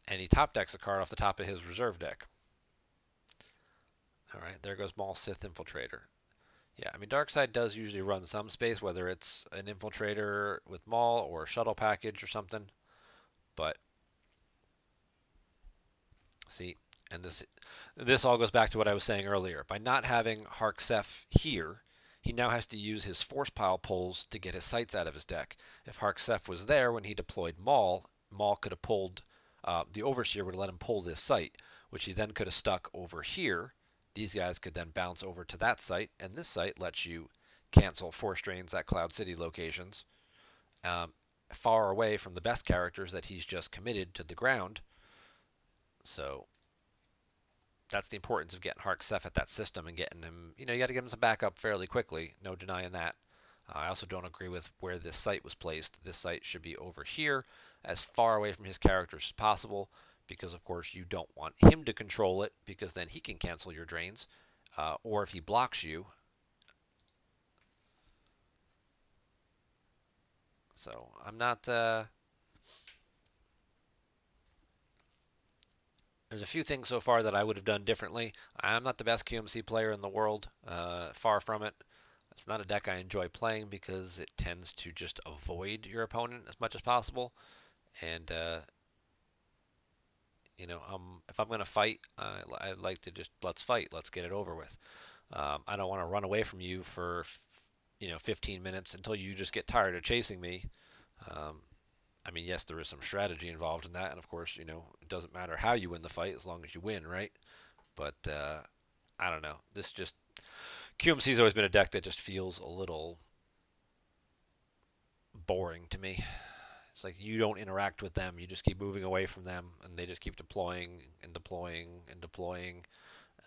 [SPEAKER 1] And he top decks a card off the top of his reserve deck. Alright, there goes Maul Sith Infiltrator. Yeah, I mean, Dark Side does usually run some space, whether it's an Infiltrator with Maul or a shuttle package or something. But See, and this this all goes back to what I was saying earlier. By not having Harc Seff here, he now has to use his force pile pulls to get his sites out of his deck. If Harc Seff was there when he deployed Maul, Maul could have pulled, uh, the Overseer would have let him pull this site, which he then could have stuck over here. These guys could then bounce over to that site, and this site lets you cancel force drains at Cloud City locations, um, far away from the best characters that he's just committed to the ground so that's the importance of getting Harc Seff at that system and getting him, you know, you got to get him some backup fairly quickly. No denying that. Uh, I also don't agree with where this site was placed. This site should be over here, as far away from his characters as possible, because of course you don't want him to control it, because then he can cancel your drains. Uh, or if he blocks you. So I'm not. Uh, There's a few things so far that I would have done differently. I'm not the best QMC player in the world, uh, far from it. It's not a deck I enjoy playing because it tends to just avoid your opponent as much as possible. And, uh, you know, um, if I'm going to fight, uh, I'd like to just, let's fight, let's get it over with. Um, I don't want to run away from you for, you know, 15 minutes until you just get tired of chasing me. Um, I mean, yes, there is some strategy involved in that, and of course, you know, it doesn't matter how you win the fight as long as you win, right? But uh, I don't know. This just QMC's always been a deck that just feels a little boring to me. It's like you don't interact with them; you just keep moving away from them, and they just keep deploying and deploying and deploying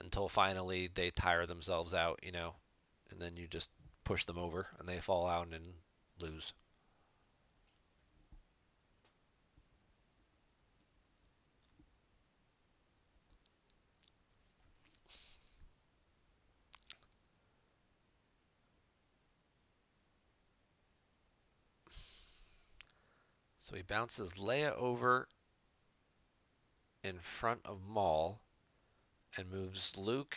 [SPEAKER 1] until finally they tire themselves out, you know, and then you just push them over and they fall out and lose. So he bounces Leia over in front of Maul and moves Luke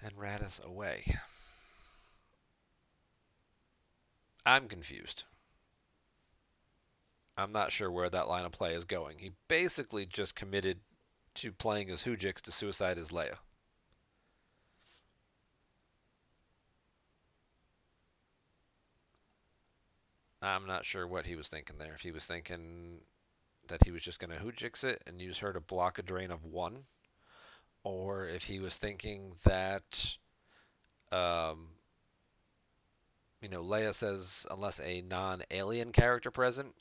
[SPEAKER 1] and Raddus away. I'm confused. I'm not sure where that line of play is going. He basically just committed to playing as Houjix to suicide as Leia. I'm not sure what he was thinking there. If he was thinking that he was just going to Houjix it and use her to block a drain of one, or if he was thinking that, um, you know, Leia says unless a non-alien character present,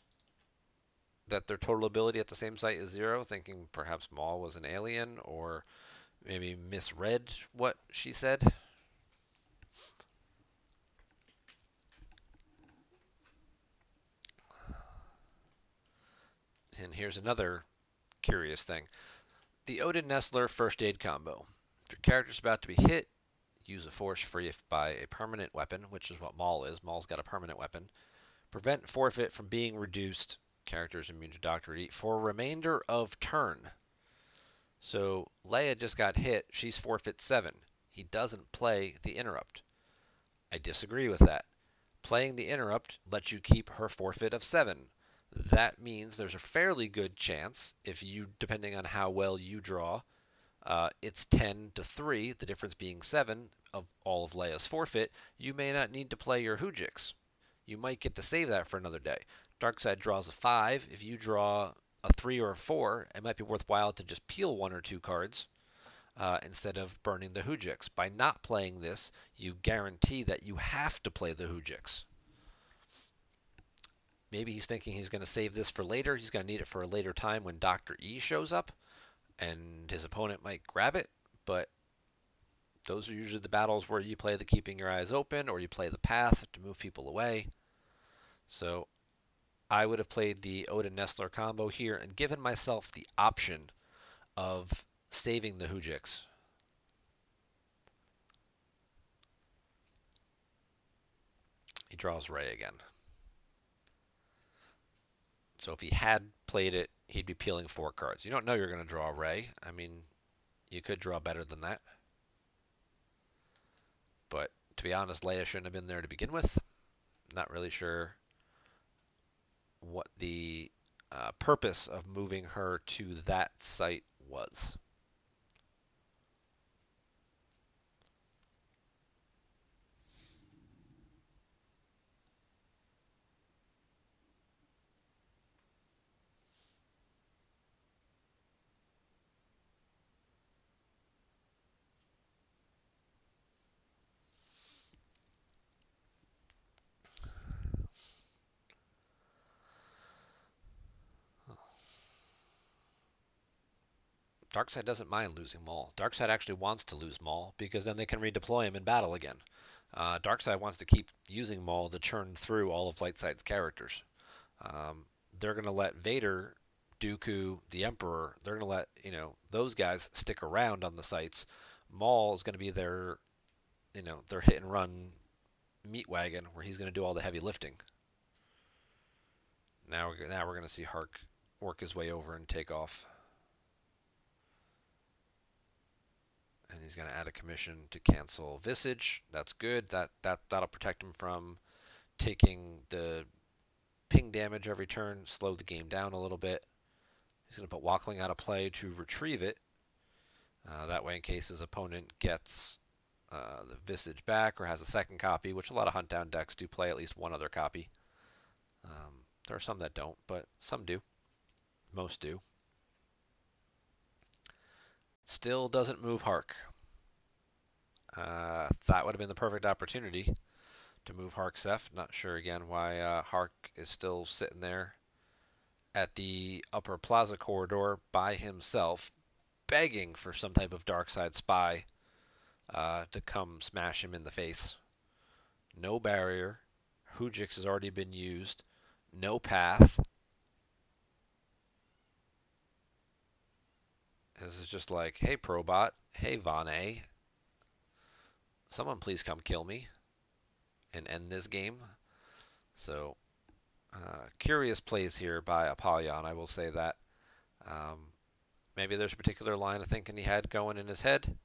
[SPEAKER 1] that their total ability at the same site is zero, thinking perhaps Maul was an alien, or maybe misread what she said. And here's another curious thing. The Odin Nesloor first aid combo. If your character's about to be hit, use a force free by a permanent weapon, which is what Maul is. Maul's got a permanent weapon. Prevent forfeit from being reduced. Characters immune to Doctor Eat for remainder of turn. So Leia just got hit. She's forfeit 7. He doesn't play the interrupt. I disagree with that. Playing the interrupt lets you keep her forfeit of 7 that means there's a fairly good chance if you depending on how well you draw uh, it's 10 to 3 the difference being 7 of all of Leia's forfeit you may not need to play your Houjix you might get to save that for another day Dark Side draws a 5 if you draw a 3 or a 4 it might be worthwhile to just peel one or two cards uh, instead of burning the Houjix. By not playing this, you guarantee that you have to play the Houjix. Maybe he's thinking he's going to save this for later. He's going to need it for a later time when Dr. E shows up and his opponent might grab it. But those are usually the battles where you play the keeping your eyes open or you play the path to move people away. So I would have played the Odin Nesloor combo here and given myself the option of saving the Houjix. He draws Ray again. So if he had played it, he'd be peeling four cards. You don't know you're going to draw Ray. I mean, you could draw better than that. But to be honest, Leia shouldn't have been there to begin with. Not really sure what the uh, purpose of moving her to that site was. Dark Side doesn't mind losing Maul. Dark Side actually wants to lose Maul because then they can redeploy him in battle again. Uh, Dark Side wants to keep using Maul to churn through all of Lightside's characters. Um, they're going to let Vader, Dooku, the Emperor, they're going to let, you know, those guys stick around on the sites. Maul is going to be their, you know, their hit and run meat wagon where he's going to do all the heavy lifting. Now we're, now we're going to see Hark work his way over and take off. And he's going to out of commission to cancel Visage. That's good. That that that'll protect him from taking the ping damage every turn, slow the game down a little bit. He's going to put Wokling out of play to retrieve it. Uh, that way, in case his opponent gets uh, the Visage back or has a second copy, which a lot of hunt down decks do play at least one other copy. Um, there are some that don't, but some do. Most do. Still doesn't move Hark. Uh, that would have been the perfect opportunity to move Harc Seff. Not sure again why uh, Hark is still sitting there at the upper plaza corridor by himself, begging for some type of dark side spy uh, to come smash him in the face. No barrier. Houjix has already been used. No path. This is just like, hey, Probot. Hey, Vane. Someone please come kill me and end this game. So, uh, curious plays here by Apollyon, I will say that. Um, maybe there's a particular line of thinking he had going in his head.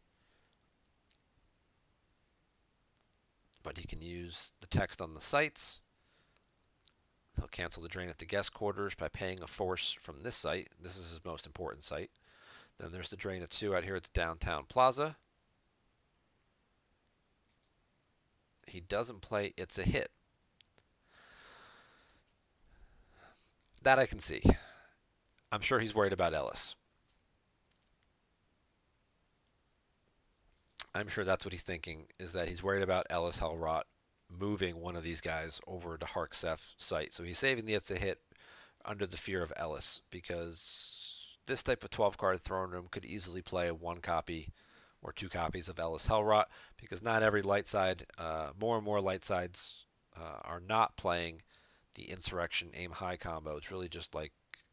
[SPEAKER 1] But he can use the text on the sites. He'll cancel the drain at the guest quarters by paying a force from this site. This is his most important site. Then there's the drain of two out here at the downtown plaza. He doesn't play It's a Hit. That I can see. I'm sure he's worried about Elis. I'm sure that's what he's thinking, is that he's worried about Elis Helrot moving one of these guys over to Harc Seff's site. So he's saving the It's a hit under the fear of Elis, because this type of 12 card throne room could easily play one copy or two copies of Elis Helrot, because not every light side, uh, more and more light sides uh, are not playing the Insurrection Aim High combo. It's really just like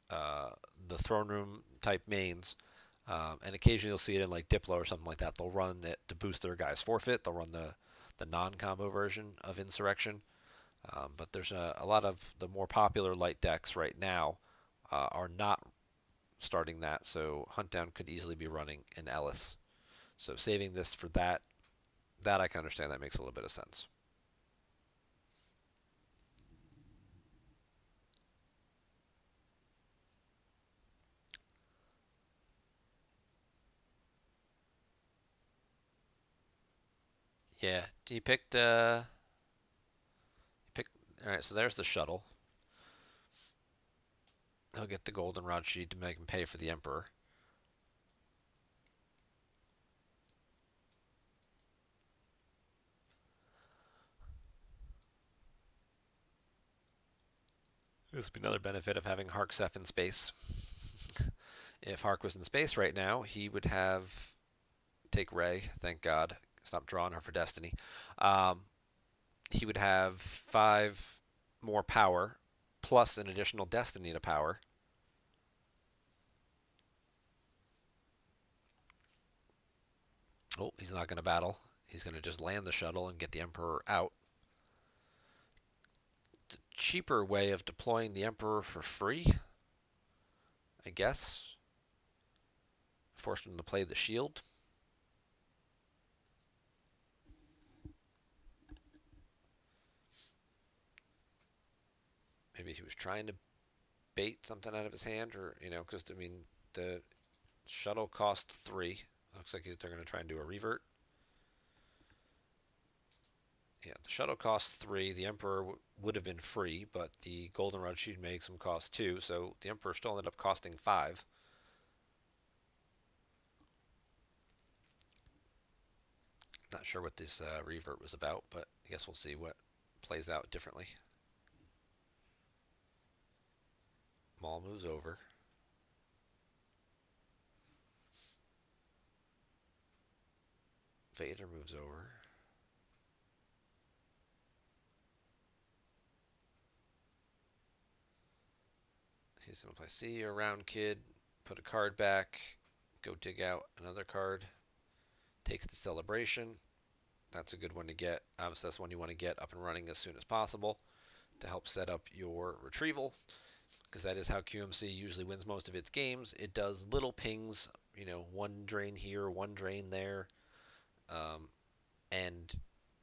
[SPEAKER 1] uh, the throne room type mains. Um, and occasionally you'll see it in like Diplo or something like that. They'll run it to boost their guy's forfeit. They'll run the, the non-combo version of Insurrection. Um, but there's a, a, lot of the more popular light decks right now uh, are not starting that. So Huntdown could easily be running in Elis. So saving this for that, that I can understand. That makes a little bit of sense. Yeah, he picked, uh, he picked, alright, so there's the shuttle. He'll get the goldenrod sheet to make him pay for the Emperor. This would be another benefit of having Harc Seff in space. if Hark was in space right now, he would have take Ray, thank God, stop drawing her for Destiny. Um, he would have five more power, plus an additional Destiny to power. Oh, he's not going to battle. He's going to just land the shuttle and get the Emperor out. Cheaper way of deploying the Emperor for free, I guess. Forced him to play the shield. Maybe he was trying to bait something out of his hand, or you know, because I mean the shuttle cost three. Looks like they're going to try and do a revert. Yeah, the shuttle costs three. The Emperor would have been free, but the Goldenrod Sheet makes him cost two, so the Emperor still ended up costing five. Not sure what this uh, revert was about, but I guess we'll see what plays out differently. Maul moves over. Vader moves over. He's going to play see you around, kid. Put a card back. Go dig out another card. Takes the celebration. That's a good one to get. Obviously, that's one you want to get up and running as soon as possible to help set up your retrieval because that is how QMC usually wins most of its games. It does little pings, you know, one drain here, one drain there, um, and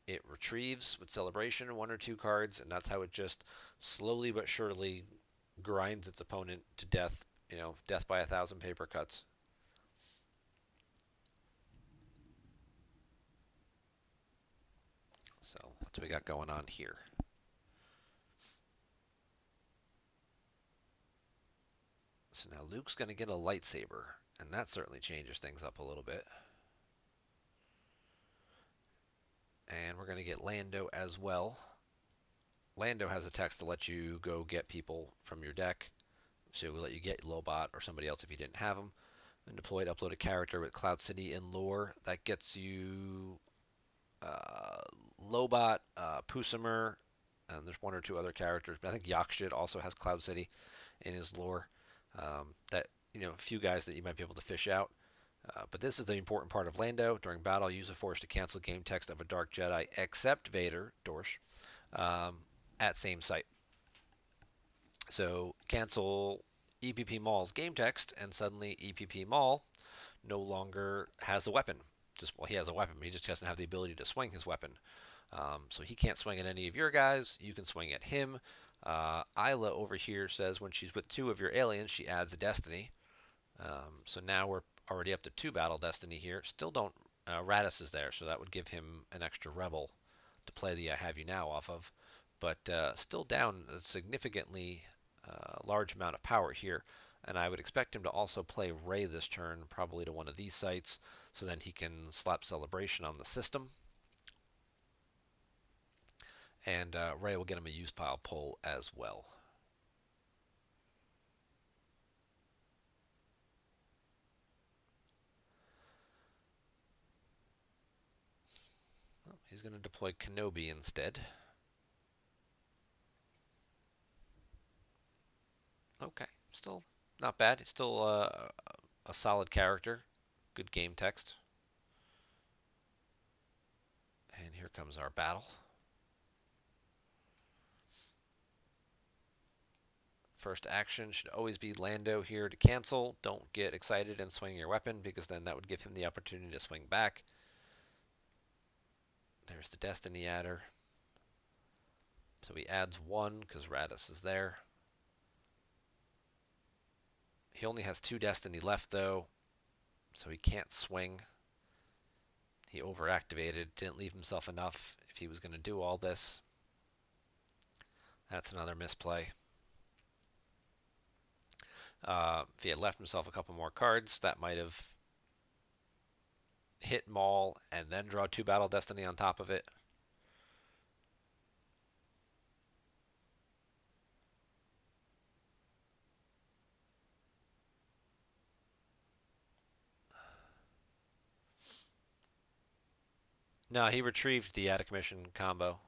[SPEAKER 1] it retrieves with Celebration one or two cards, and that's how it just slowly but surely grinds its opponent to death, you know, death by a thousand paper cuts. So that's what we got going on here. So now Luke's going to get a lightsaber, and that certainly changes things up a little bit. And we're going to get Lando as well. Lando has a text to let you go get people from your deck. So we'll let you get Lobot or somebody else if you didn't have them. And deploy to upload a character with Cloud City and lore. That gets you uh, Lobot, uh, Pucimir, and there's one or two other characters. But I think Yakshid also has Cloud City in his lore um, that you know a few guys that you might be able to fish out. Uh, but this is the important part of Lando. During battle, use a force to cancel game text of a Dark Jedi, except Vader, Dorsh, um, at same site. So cancel EPP Maul's game text, and suddenly EPP Maul no longer has a weapon. Just well, he has a weapon, but he just doesn't have the ability to swing his weapon. Um, so he can't swing at any of your guys. You can swing at him. Uh, Isla over here says when she's with two of your aliens, she adds a destiny. Um, so now we're already up to two battle destiny here. Still don't. Uh, Raddus is there, so that would give him an extra rebel to play the I Have You Now off of. But uh, still down a significantly uh, large amount of power here. And I would expect him to also play Ray this turn, probably to one of these sites, so then he can slap Celebration on the system. And uh, Ray will get him a use pile pull as well. He's going to deploy Kenobi instead. Okay, still not bad. He's still uh, a solid character. Good game text. And here comes our battle. First action should always be Lando here to cancel. Don't get excited and swing your weapon because then that would give him the opportunity to swing back. There's the Destiny adder. So he adds one because Raddus is there. He only has two Destiny left though, so he can't swing. He overactivated, didn't leave himself enough if he was going to do all this. That's another misplay. Uh, if he had left himself a couple more cards, that might have hit Maul and then draw two Battle Destiny on top of it. No, he retrieved the out of commission combo.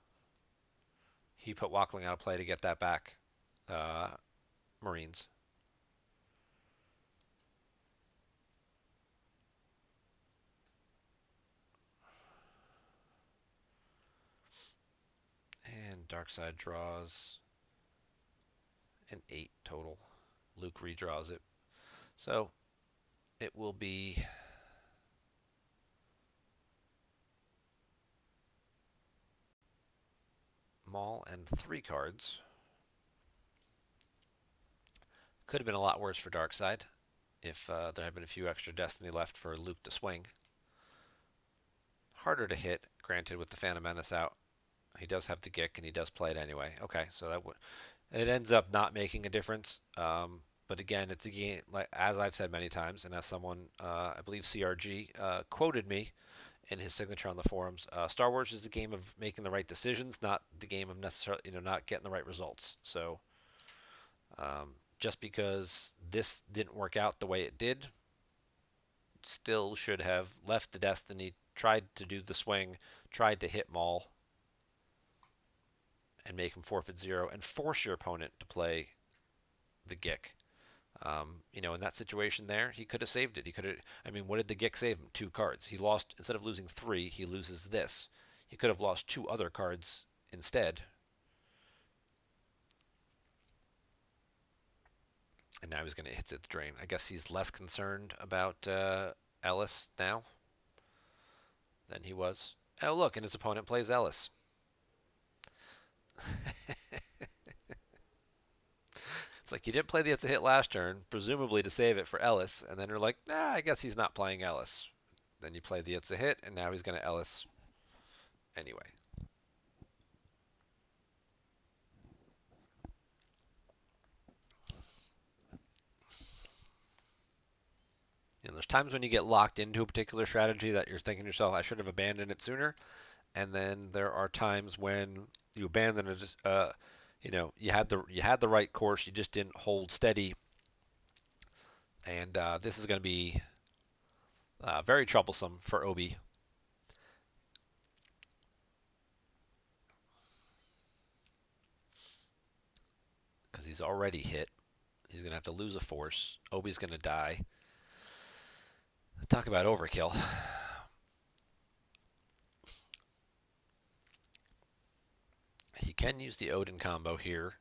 [SPEAKER 1] He put Wokling out of play to get that back. Uh, Marines. Dark Side draws an 8 total. Luke redraws it. So it will be Maul and three cards. Could have been a lot worse for Dark Side if uh, there had been a few extra Destiny left for Luke to swing. Harder to hit, granted, with the Phantom Menace out. He does have the kick, and he does play it anyway. Okay, so that would it ends up not making a difference. Um, but again, it's a game like as I've said many times, and as someone uh, I believe CRG uh, quoted me in his signature on the forums, uh, Star Wars is the game of making the right decisions, not the game of necessarily you know not getting the right results. So um, just because this didn't work out the way it did, still should have left the Destiny, tried to do the swing, tried to hit Maul, and make him forfeit zero and force your opponent to play the Ghhhk. Um, you know, in that situation there, he could have saved it. He could have. I mean, what did the Ghhhk save him? Two cards. He lost instead of losing three, he loses this. He could have lost two other cards instead. And now he's going to hit it the drain. I guess he's less concerned about uh, Elis now than he was. Oh, look, and his opponent plays Elis. It's like you didn't play the It's a Hit last turn, presumably to save it for Elis, and then you're like, nah, I guess he's not playing Elis. Then you play the It's a Hit, and now he's going to Elis anyway. Know, there's times when you get locked into a particular strategy that you're thinking to yourself, I should have abandoned it sooner. And then there are times when you abandon it. Uh, you know, you had the you had the right course, you just didn't hold steady. And uh, this is going to be uh, very troublesome for Obi. Because he's already hit. He's going to have to lose a force. Obi's going to die. Talk about overkill. Can use the Odin combo here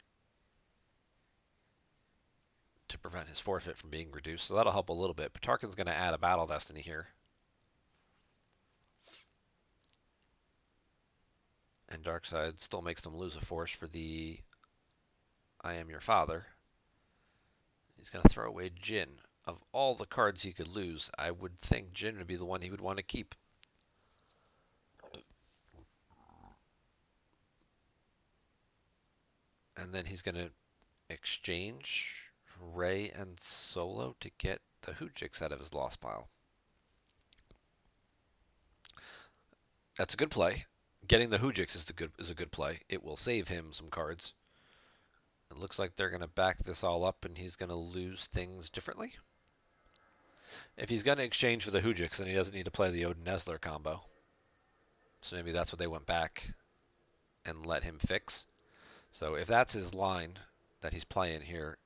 [SPEAKER 1] to prevent his forfeit from being reduced, so that'll help a little bit. But Tarkin's going to add a Battle Destiny here. And Dark Side still makes them lose a force for the I am your father. He's going to throw away Jin. Of all the cards he could lose, I would think Jin would be the one he would want to keep. And then he's going to exchange Ray and Solo to get the Houjix out of his lost pile. That's a good play. Getting the Houjix is, good, is a good play. It will save him some cards. It looks like they're going to back this all up and he's going to lose things differently. If he's going to exchange for the Houjix, then he doesn't need to play the Odin Nesloor combo. So maybe that's what they went back and let him fix. So if that's his line that he's playing here,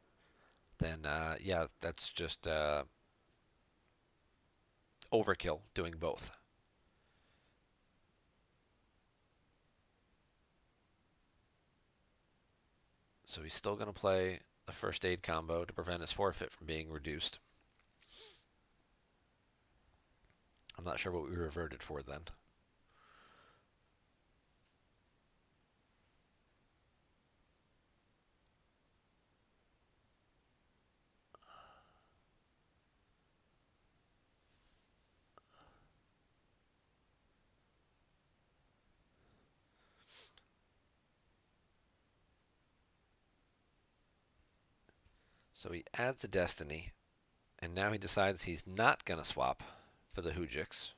[SPEAKER 1] then uh, yeah, that's just uh, overkill doing both. So he's still going to play the first aid combo to prevent his forfeit from being reduced. I'm not sure what we reverted for then. So he adds a Destiny, and now he decides he's not going to swap for the Houjix.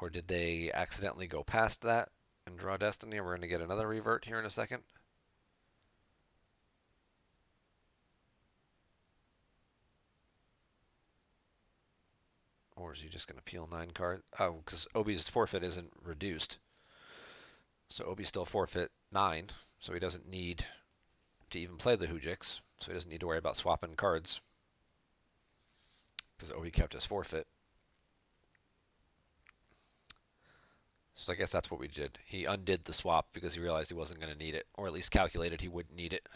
[SPEAKER 1] Or did they accidentally go past that and draw Destiny? We're going to get another revert here in a second. Or is he just going to peel nine cards? Oh, because Obi's forfeit isn't reduced. So Obi still forfeit nine, so he doesn't need to even play the Houjix, so he doesn't need to worry about swapping cards because Obi kept his forfeit. So I guess that's what we did. He undid the swap because he realized he wasn't going to need it, or at least calculated he wouldn't need it.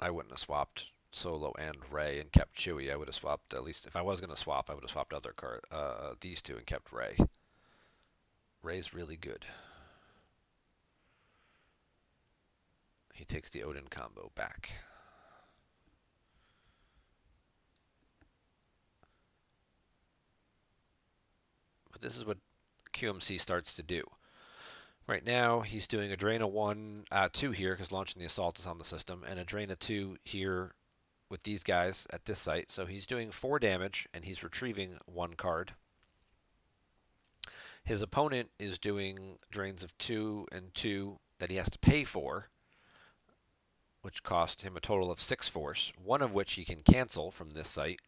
[SPEAKER 1] I wouldn't have swapped Solo and Ray and kept Chewie. I would have swapped, at least if I was going to swap, I would have swapped other card, uh, these two and kept Ray. Ray's really good. He takes the Odin combo back. But this is what QMC starts to do. Right now, he's doing a Drain of 1, uh, 2 here, because launching the Assault is on the system, and a Drain of 2 here with these guys at this site. So he's doing 4 damage, and he's retrieving 1 card. His opponent is doing Drains of 2 and 2 that he has to pay for which cost him a total of six force, one of which he can cancel from this site,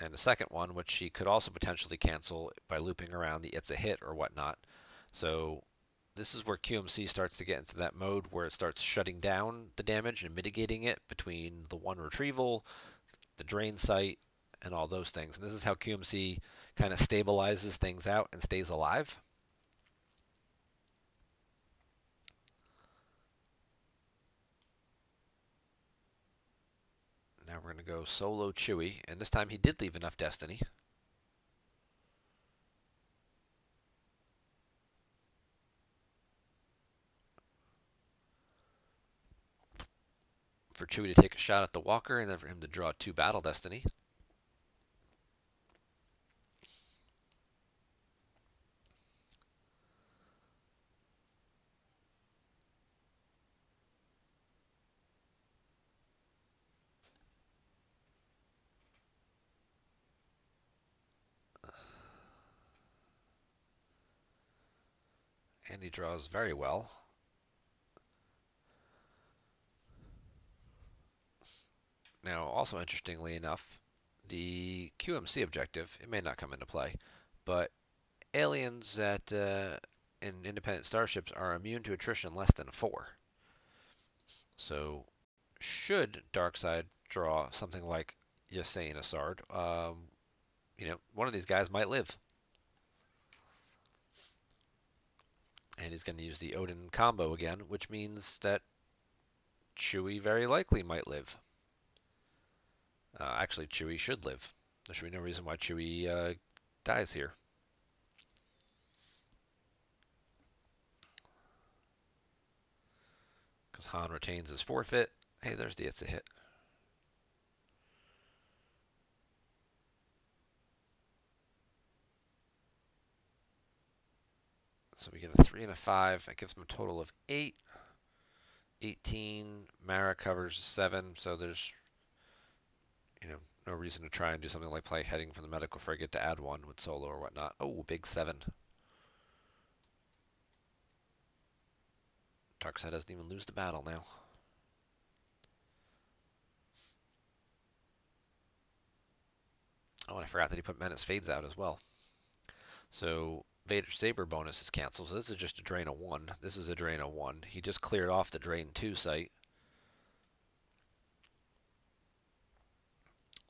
[SPEAKER 1] and a second one which he could also potentially cancel by looping around the it's a hit or whatnot. So this is where QMC starts to get into that mode where it starts shutting down the damage and mitigating it between the one retrieval, the drain site, and all those things. And this is how QMC kind of stabilizes things out and stays alive. Now we're going to go solo Chewie, and this time he did leave enough Destiny. For Chewie to take a shot at the Walker, and then for him to draw two Battle Destiny. and draws very well. Now, also interestingly enough, the QMC objective, it may not come into play, but aliens that uh, in independent starships are immune to attrition less than 4. So, should Dark Side draw something like Yasain Asard, um, you know, one of these guys might live. And he's going to use the Odin combo again, which means that Chewie very likely might live. Uh, actually, Chewie should live. There should be no reason why Chewie uh, dies here. Because Han retains his forfeit. Hey, there's the It's a Hit. So we get a 3 and a 5. That gives them a total of 8. 18. Mara covers 7, so there's, you know, no reason to try and do something like play heading for the medical frigate to add 1 with solo or whatnot. Oh, big 7. Darkside doesn't even lose the battle now. Oh, and I forgot that he put Menace Fades out as well. So Vader Saber bonus is canceled, so this is just a drain of 1. This is a drain of 1. He just cleared off the drain 2 site.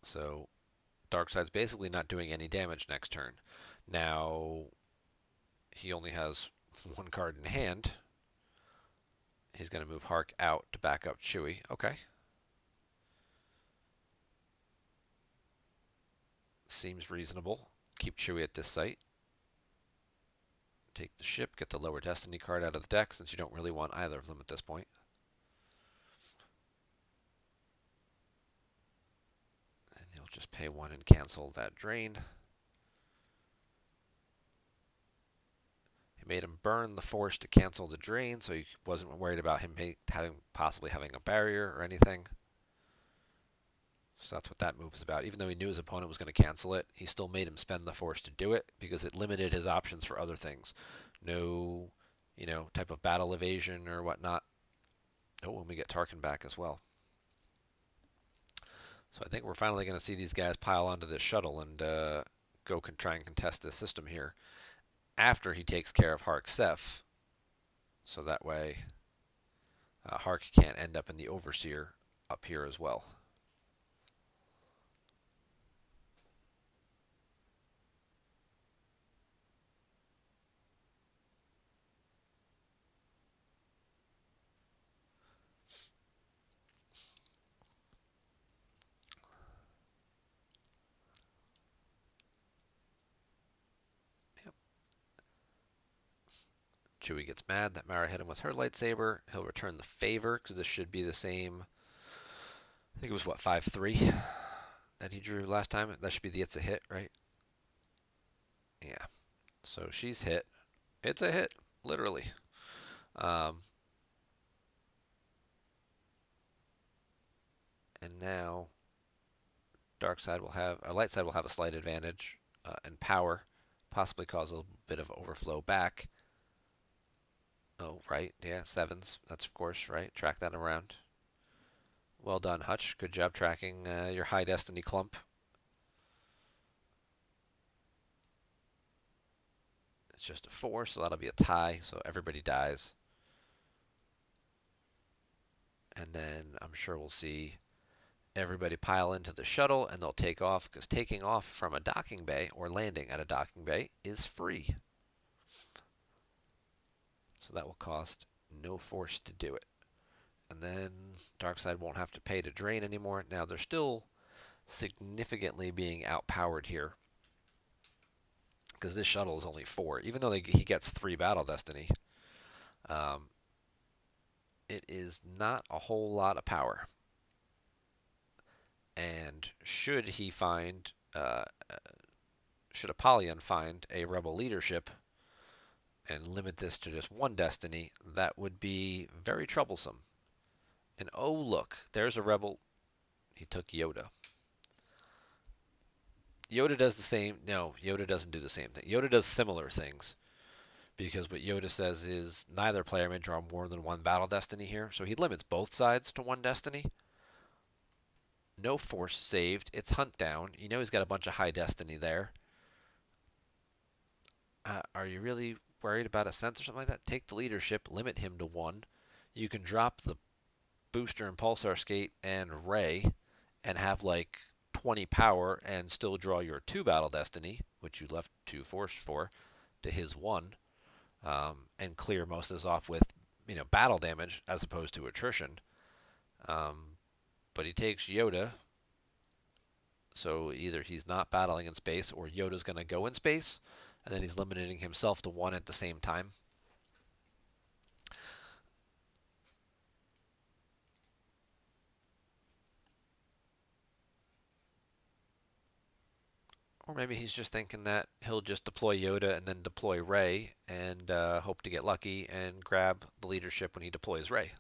[SPEAKER 1] So Darkside's basically not doing any damage next turn. Now, he only has one card in hand. He's going to move Harc out to back up Chewie. Okay. Seems reasonable. Keep Chewie at this site. Take the ship, get the lower destiny card out of the deck since you don't really want either of them at this point. And you'll just pay one and cancel that drain. He made him burn the force to cancel the drain, so he wasn't worried about him having possibly having a barrier or anything. So that's what that move is about. Even though he knew his opponent was going to cancel it, he still made him spend the force to do it because it limited his options for other things. No, you know, type of battle evasion or whatnot. Oh, and we get Tarkin back as well. So I think we're finally going to see these guys pile onto this shuttle and uh, go try and contest this system here after he takes care of Harc Seff. So that way uh, Hark can't end up in the Overseer up here as well. Chewie gets mad that Mara hit him with her lightsaber. He'll return the favor because this should be the same. I think it was what five three that he drew last time. That should be the it's a hit, right? Yeah. So she's hit. It's a hit, literally. Um, and now, dark side will have, a light side will have a slight advantage uh, and power, possibly cause a little bit of overflow back. Oh, right. Yeah, sevens. That's of course, right? Track that around. Well done, Hutch. Good job tracking uh, your high destiny clump. It's just a four, so that'll be a tie, so everybody dies. And then I'm sure we'll see everybody pile into the shuttle and they'll take off because taking off from a docking bay or landing at a docking bay is free. So that will cost no force to do it. And then Darkside won't have to pay to drain anymore. Now they're still significantly being outpowered here. Because this shuttle is only four. Even though they, he gets three Battle Destiny, um, it is not a whole lot of power. And should he find, uh, uh should Apollyon find a rebel leadership and limit this to just one destiny, that would be very troublesome. And oh look, there's a rebel. He took Yoda. Yoda does the same. No, Yoda doesn't do the same thing. Yoda does similar things. Because what Yoda says is neither player may draw more than one battle destiny here. So he limits both sides to one destiny. No force saved. It's hunt down. You know he's got a bunch of high destiny there. Uh, are you really worried about a sense or something like that, take the leadership, limit him to one. You can drop the booster and pulsar skate and ray and have like 20 power and still draw your two battle destiny, which you left two force for, to his one, um, and clear most of this off with you know battle damage as opposed to attrition. Um, but he takes Yoda, so either he's not battling in space or Yoda's going to go in space and then he's limiting himself to one at the same time. Or maybe he's just thinking that he'll just deploy Yoda and then deploy Rey and uh, hope to get lucky and grab the leadership when he deploys Rey.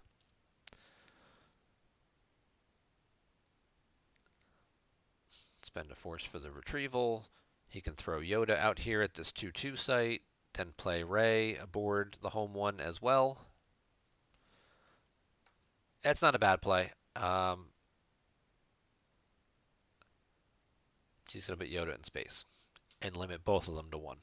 [SPEAKER 1] Spend a force for the retrieval. He can throw Yoda out here at this 2-2 site, then play Rey aboard the home one as well. That's not a bad play. Um, He's going to put Yoda in space and limit both of them to one.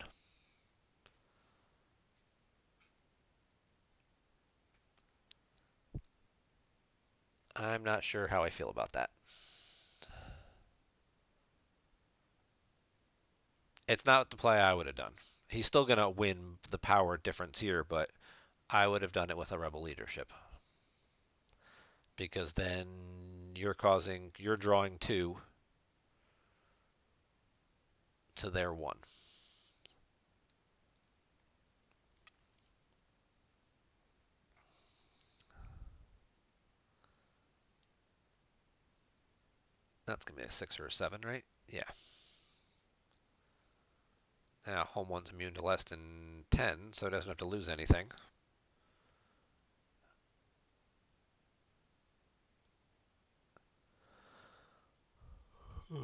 [SPEAKER 1] I'm not sure how I feel about that. It's not the play I would have done. He's still going to win the power difference here, but I would have done it with a rebel leadership. Because then you're causing, you're drawing two to their one. That's going to be a 6 or a 7, right? Yeah. Now, home one's immune to less than 10, so it doesn't have to lose anything.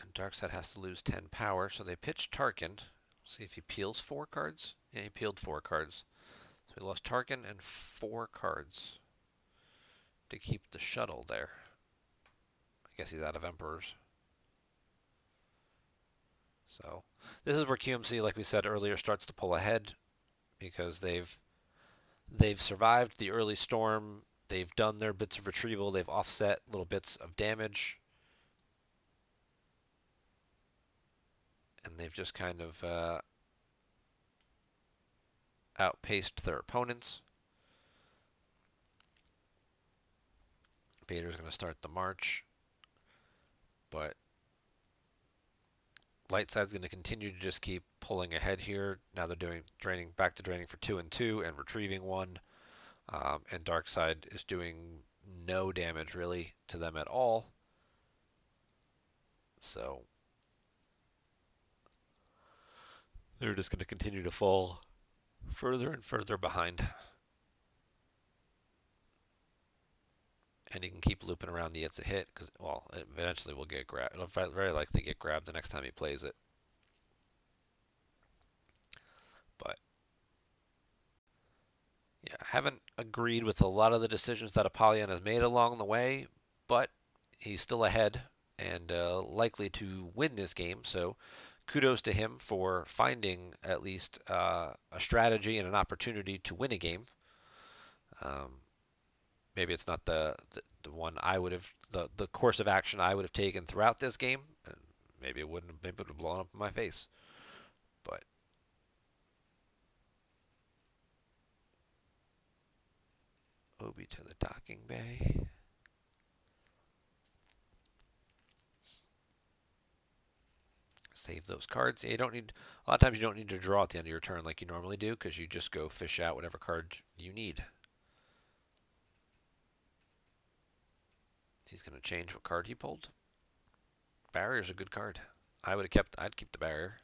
[SPEAKER 1] And Darkside has to lose 10 power, so they pitch Tarkin. See if he peels four cards. Yeah, he peeled four cards. So he lost Tarkin and four cards to keep the shuttle there. I guess he's out of Emperors. So this is where QMC, like we said earlier, starts to pull ahead because they've they've survived the early storm. They've done their bits of retrieval. They've offset little bits of damage. and they've just kind of uh, outpaced their opponents. Vader's going to start the march, but light side's going to continue to just keep pulling ahead here. Now they're doing draining back to draining for two and two and retrieving one, um, and dark side is doing no damage really to them at all. So they're just going to continue to fall further and further behind. And he can keep looping around the it's a hit because, well, eventually we'll get grabbed. It'll very likely get grabbed the next time he plays it. But yeah, I haven't agreed with a lot of the decisions that Apollyon has made along the way, but he's still ahead and uh, likely to win this game. So kudos to him for finding at least uh, a strategy and an opportunity to win a game. Um, maybe it's not the, the, the one I would have the the course of action I would have taken throughout this game. And maybe it wouldn't. Maybe it would have blown up in my face. But Obi to the docking bay. save those cards. You don't need a lot of times you don't need to draw at the end of your turn like you normally do because you just go fish out whatever card you need. He's going to change what card he pulled. Barrier's a good card. I would have kept. I'd keep the barrier.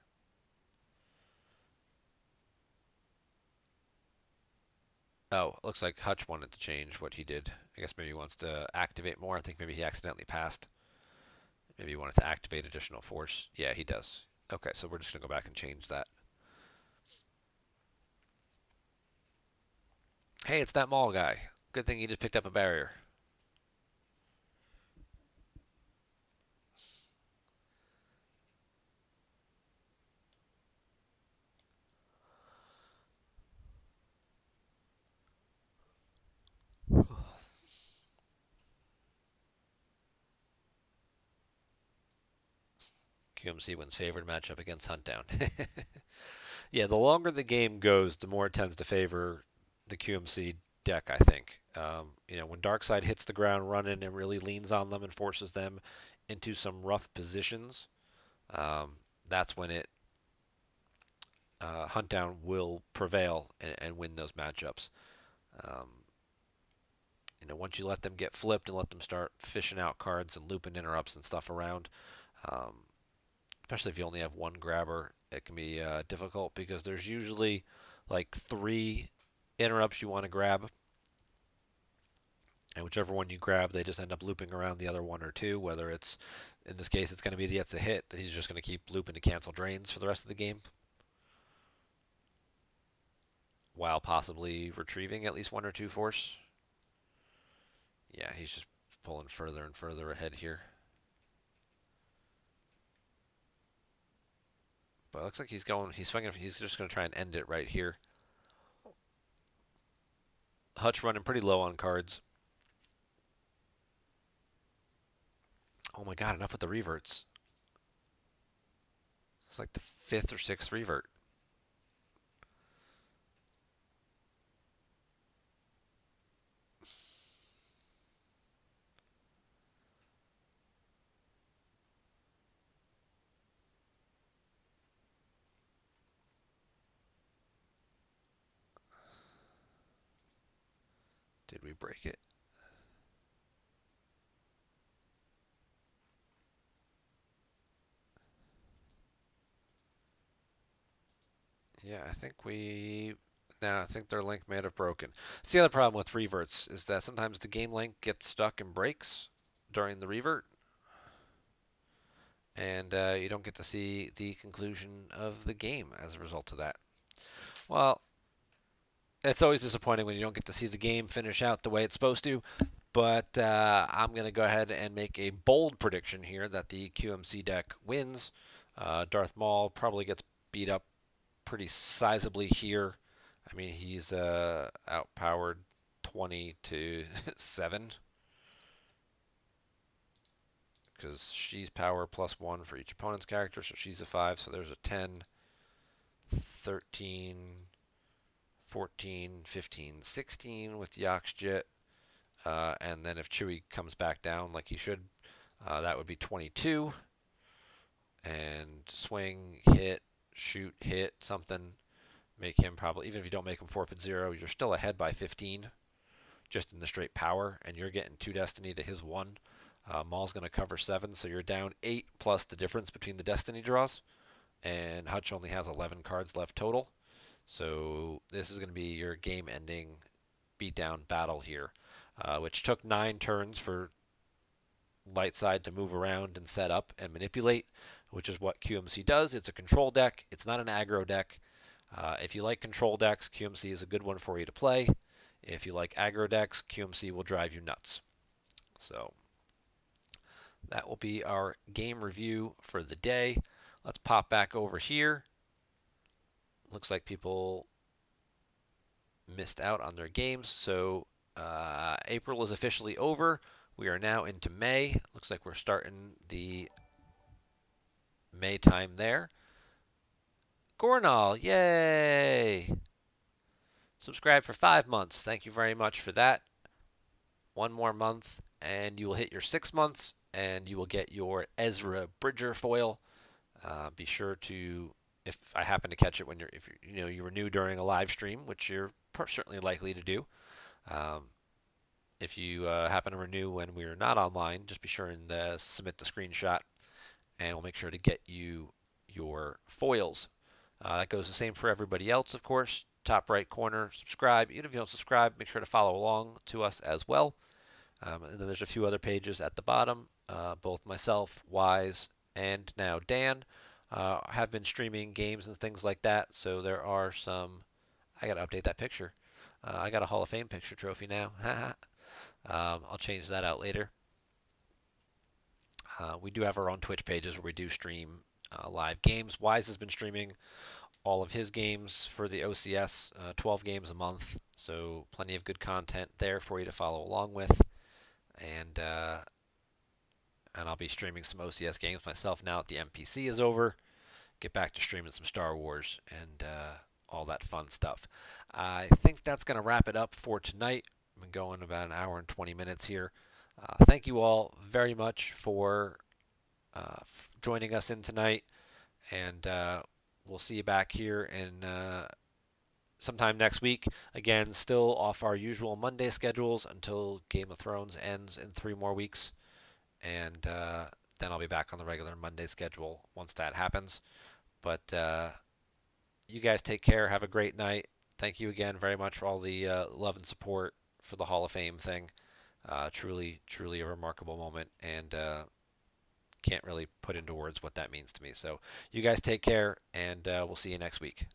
[SPEAKER 1] Oh, looks like Hutch wanted to change what he did. I guess maybe he wants to activate more. I think maybe he accidentally passed. Maybe he wanted to activate additional force. Yeah, he does. Okay, so we're just going to go back and change that. Hey, it's that mall guy. Good thing he just picked up a barrier. QMC wins favored matchup against Huntdown. yeah, the longer the game goes, the more it tends to favor the QMC deck, I think. Um, you know, when Darkside hits the ground running and really leans on them and forces them into some rough positions, um, that's when it uh, Huntdown will prevail and, and, win those matchups. Um, you know, once you let them get flipped and let them start fishing out cards and looping interrupts and stuff around, um, especially if you only have one grabber, it can be uh, difficult because there's usually like three interrupts you want to grab. And whichever one you grab, they just end up looping around the other one or two, whether it's, in this case, it's going to be the It's a hit, that he's just going to keep looping to cancel drains for the rest of the game. While possibly retrieving at least one or two force. Yeah, he's just pulling further and further ahead here. But it looks like he's going, he's swinging, he's just going to try and end it right here. Hutch running pretty low on cards. Oh my god, enough with the reverts. It's like the fifth or sixth revert. Did we break it? Yeah, I think we... Now, I think their link may have broken. It's the other problem with reverts, is that sometimes the game link gets stuck and breaks during the revert. And uh, you don't get to see the conclusion of the game as a result of that. Well, it's always disappointing when you don't get to see the game finish out the way it's supposed to. But uh, I'm going to go ahead and make a bold prediction here that the QMC deck wins. Uh, Darth Maul probably gets beat up pretty sizably here. I mean, he's uh, outpowered 20 to 7. Because she's power plus 1 for each opponent's character, so she's a 5. So there's a 10, 13, 14, 15, 16 with the Oxjet. Uh, and then if Chewie comes back down like he should, uh, that would be 22. And swing, hit, shoot, hit, something. Make him probably, even if you don't make him forfeit zero, you're still ahead by 15 just in the straight power, and you're getting two destiny to his one. Uh, Maul's going to cover seven, so you're down eight plus the difference between the destiny draws. And Hutch only has 11 cards left total. So this is going to be your game-ending beatdown battle here, uh, which took nine turns for light side to move around and set up and manipulate, which is what QMC does. It's a control deck. It's not an aggro deck. Uh, if you like control decks, QMC is a good one for you to play. If you like aggro decks, QMC will drive you nuts. So that will be our game review for the day. Let's pop back over here looks like people missed out on their games. So uh, April is officially over. We are now into May. Looks like we're starting the May time there. Gornal, yay! Subscribe for five months. Thank you very much for that. One more month, and you will hit your six months, and you will get your Ezra Bridger foil. Uh, be sure to if I happen to catch it when you're if you're, you know you were new during a live stream, which you're certainly likely to do. Um, if you uh, happen to renew when we're not online, just be sure and uh, submit the screenshot, and we'll make sure to get you your foils. Uh, that goes the same for everybody else, of course. Top right corner, subscribe. Even if you don't subscribe, make sure to follow along to us as well. Um, and then there's a few other pages at the bottom. Uh, both myself, Wise, and now Dan uh, have been streaming games and things like that. So there are some. I got to update that picture. Uh, I got a Hall of Fame picture trophy now. um, I'll change that out later. Uh, we do have our own Twitch pages where we do stream uh, live games. Wise has been streaming all of his games for the OCS, uh, 12 games a month. So plenty of good content there for you to follow along with. And uh, and I'll be streaming some OCS games myself now that the MPC is over. Get back to streaming some Star Wars and uh, all that fun stuff. I think that's going to wrap it up for tonight. I've been going about an hour and 20 minutes here. Uh, thank you all very much for uh, joining us in tonight, and uh, we'll see you back here in uh, sometime next week. Again, still off our usual Monday schedules until Game of Thrones ends in three more weeks. And uh, then I'll be back on the regular Monday schedule once that happens. But uh, you guys take care. Have a great night. Thank you again very much for all the uh, love and support for the Hall of Fame thing. Uh, truly, truly a remarkable moment. And uh, can't really put into words what that means to me. So you guys take care, and uh, we'll see you next week.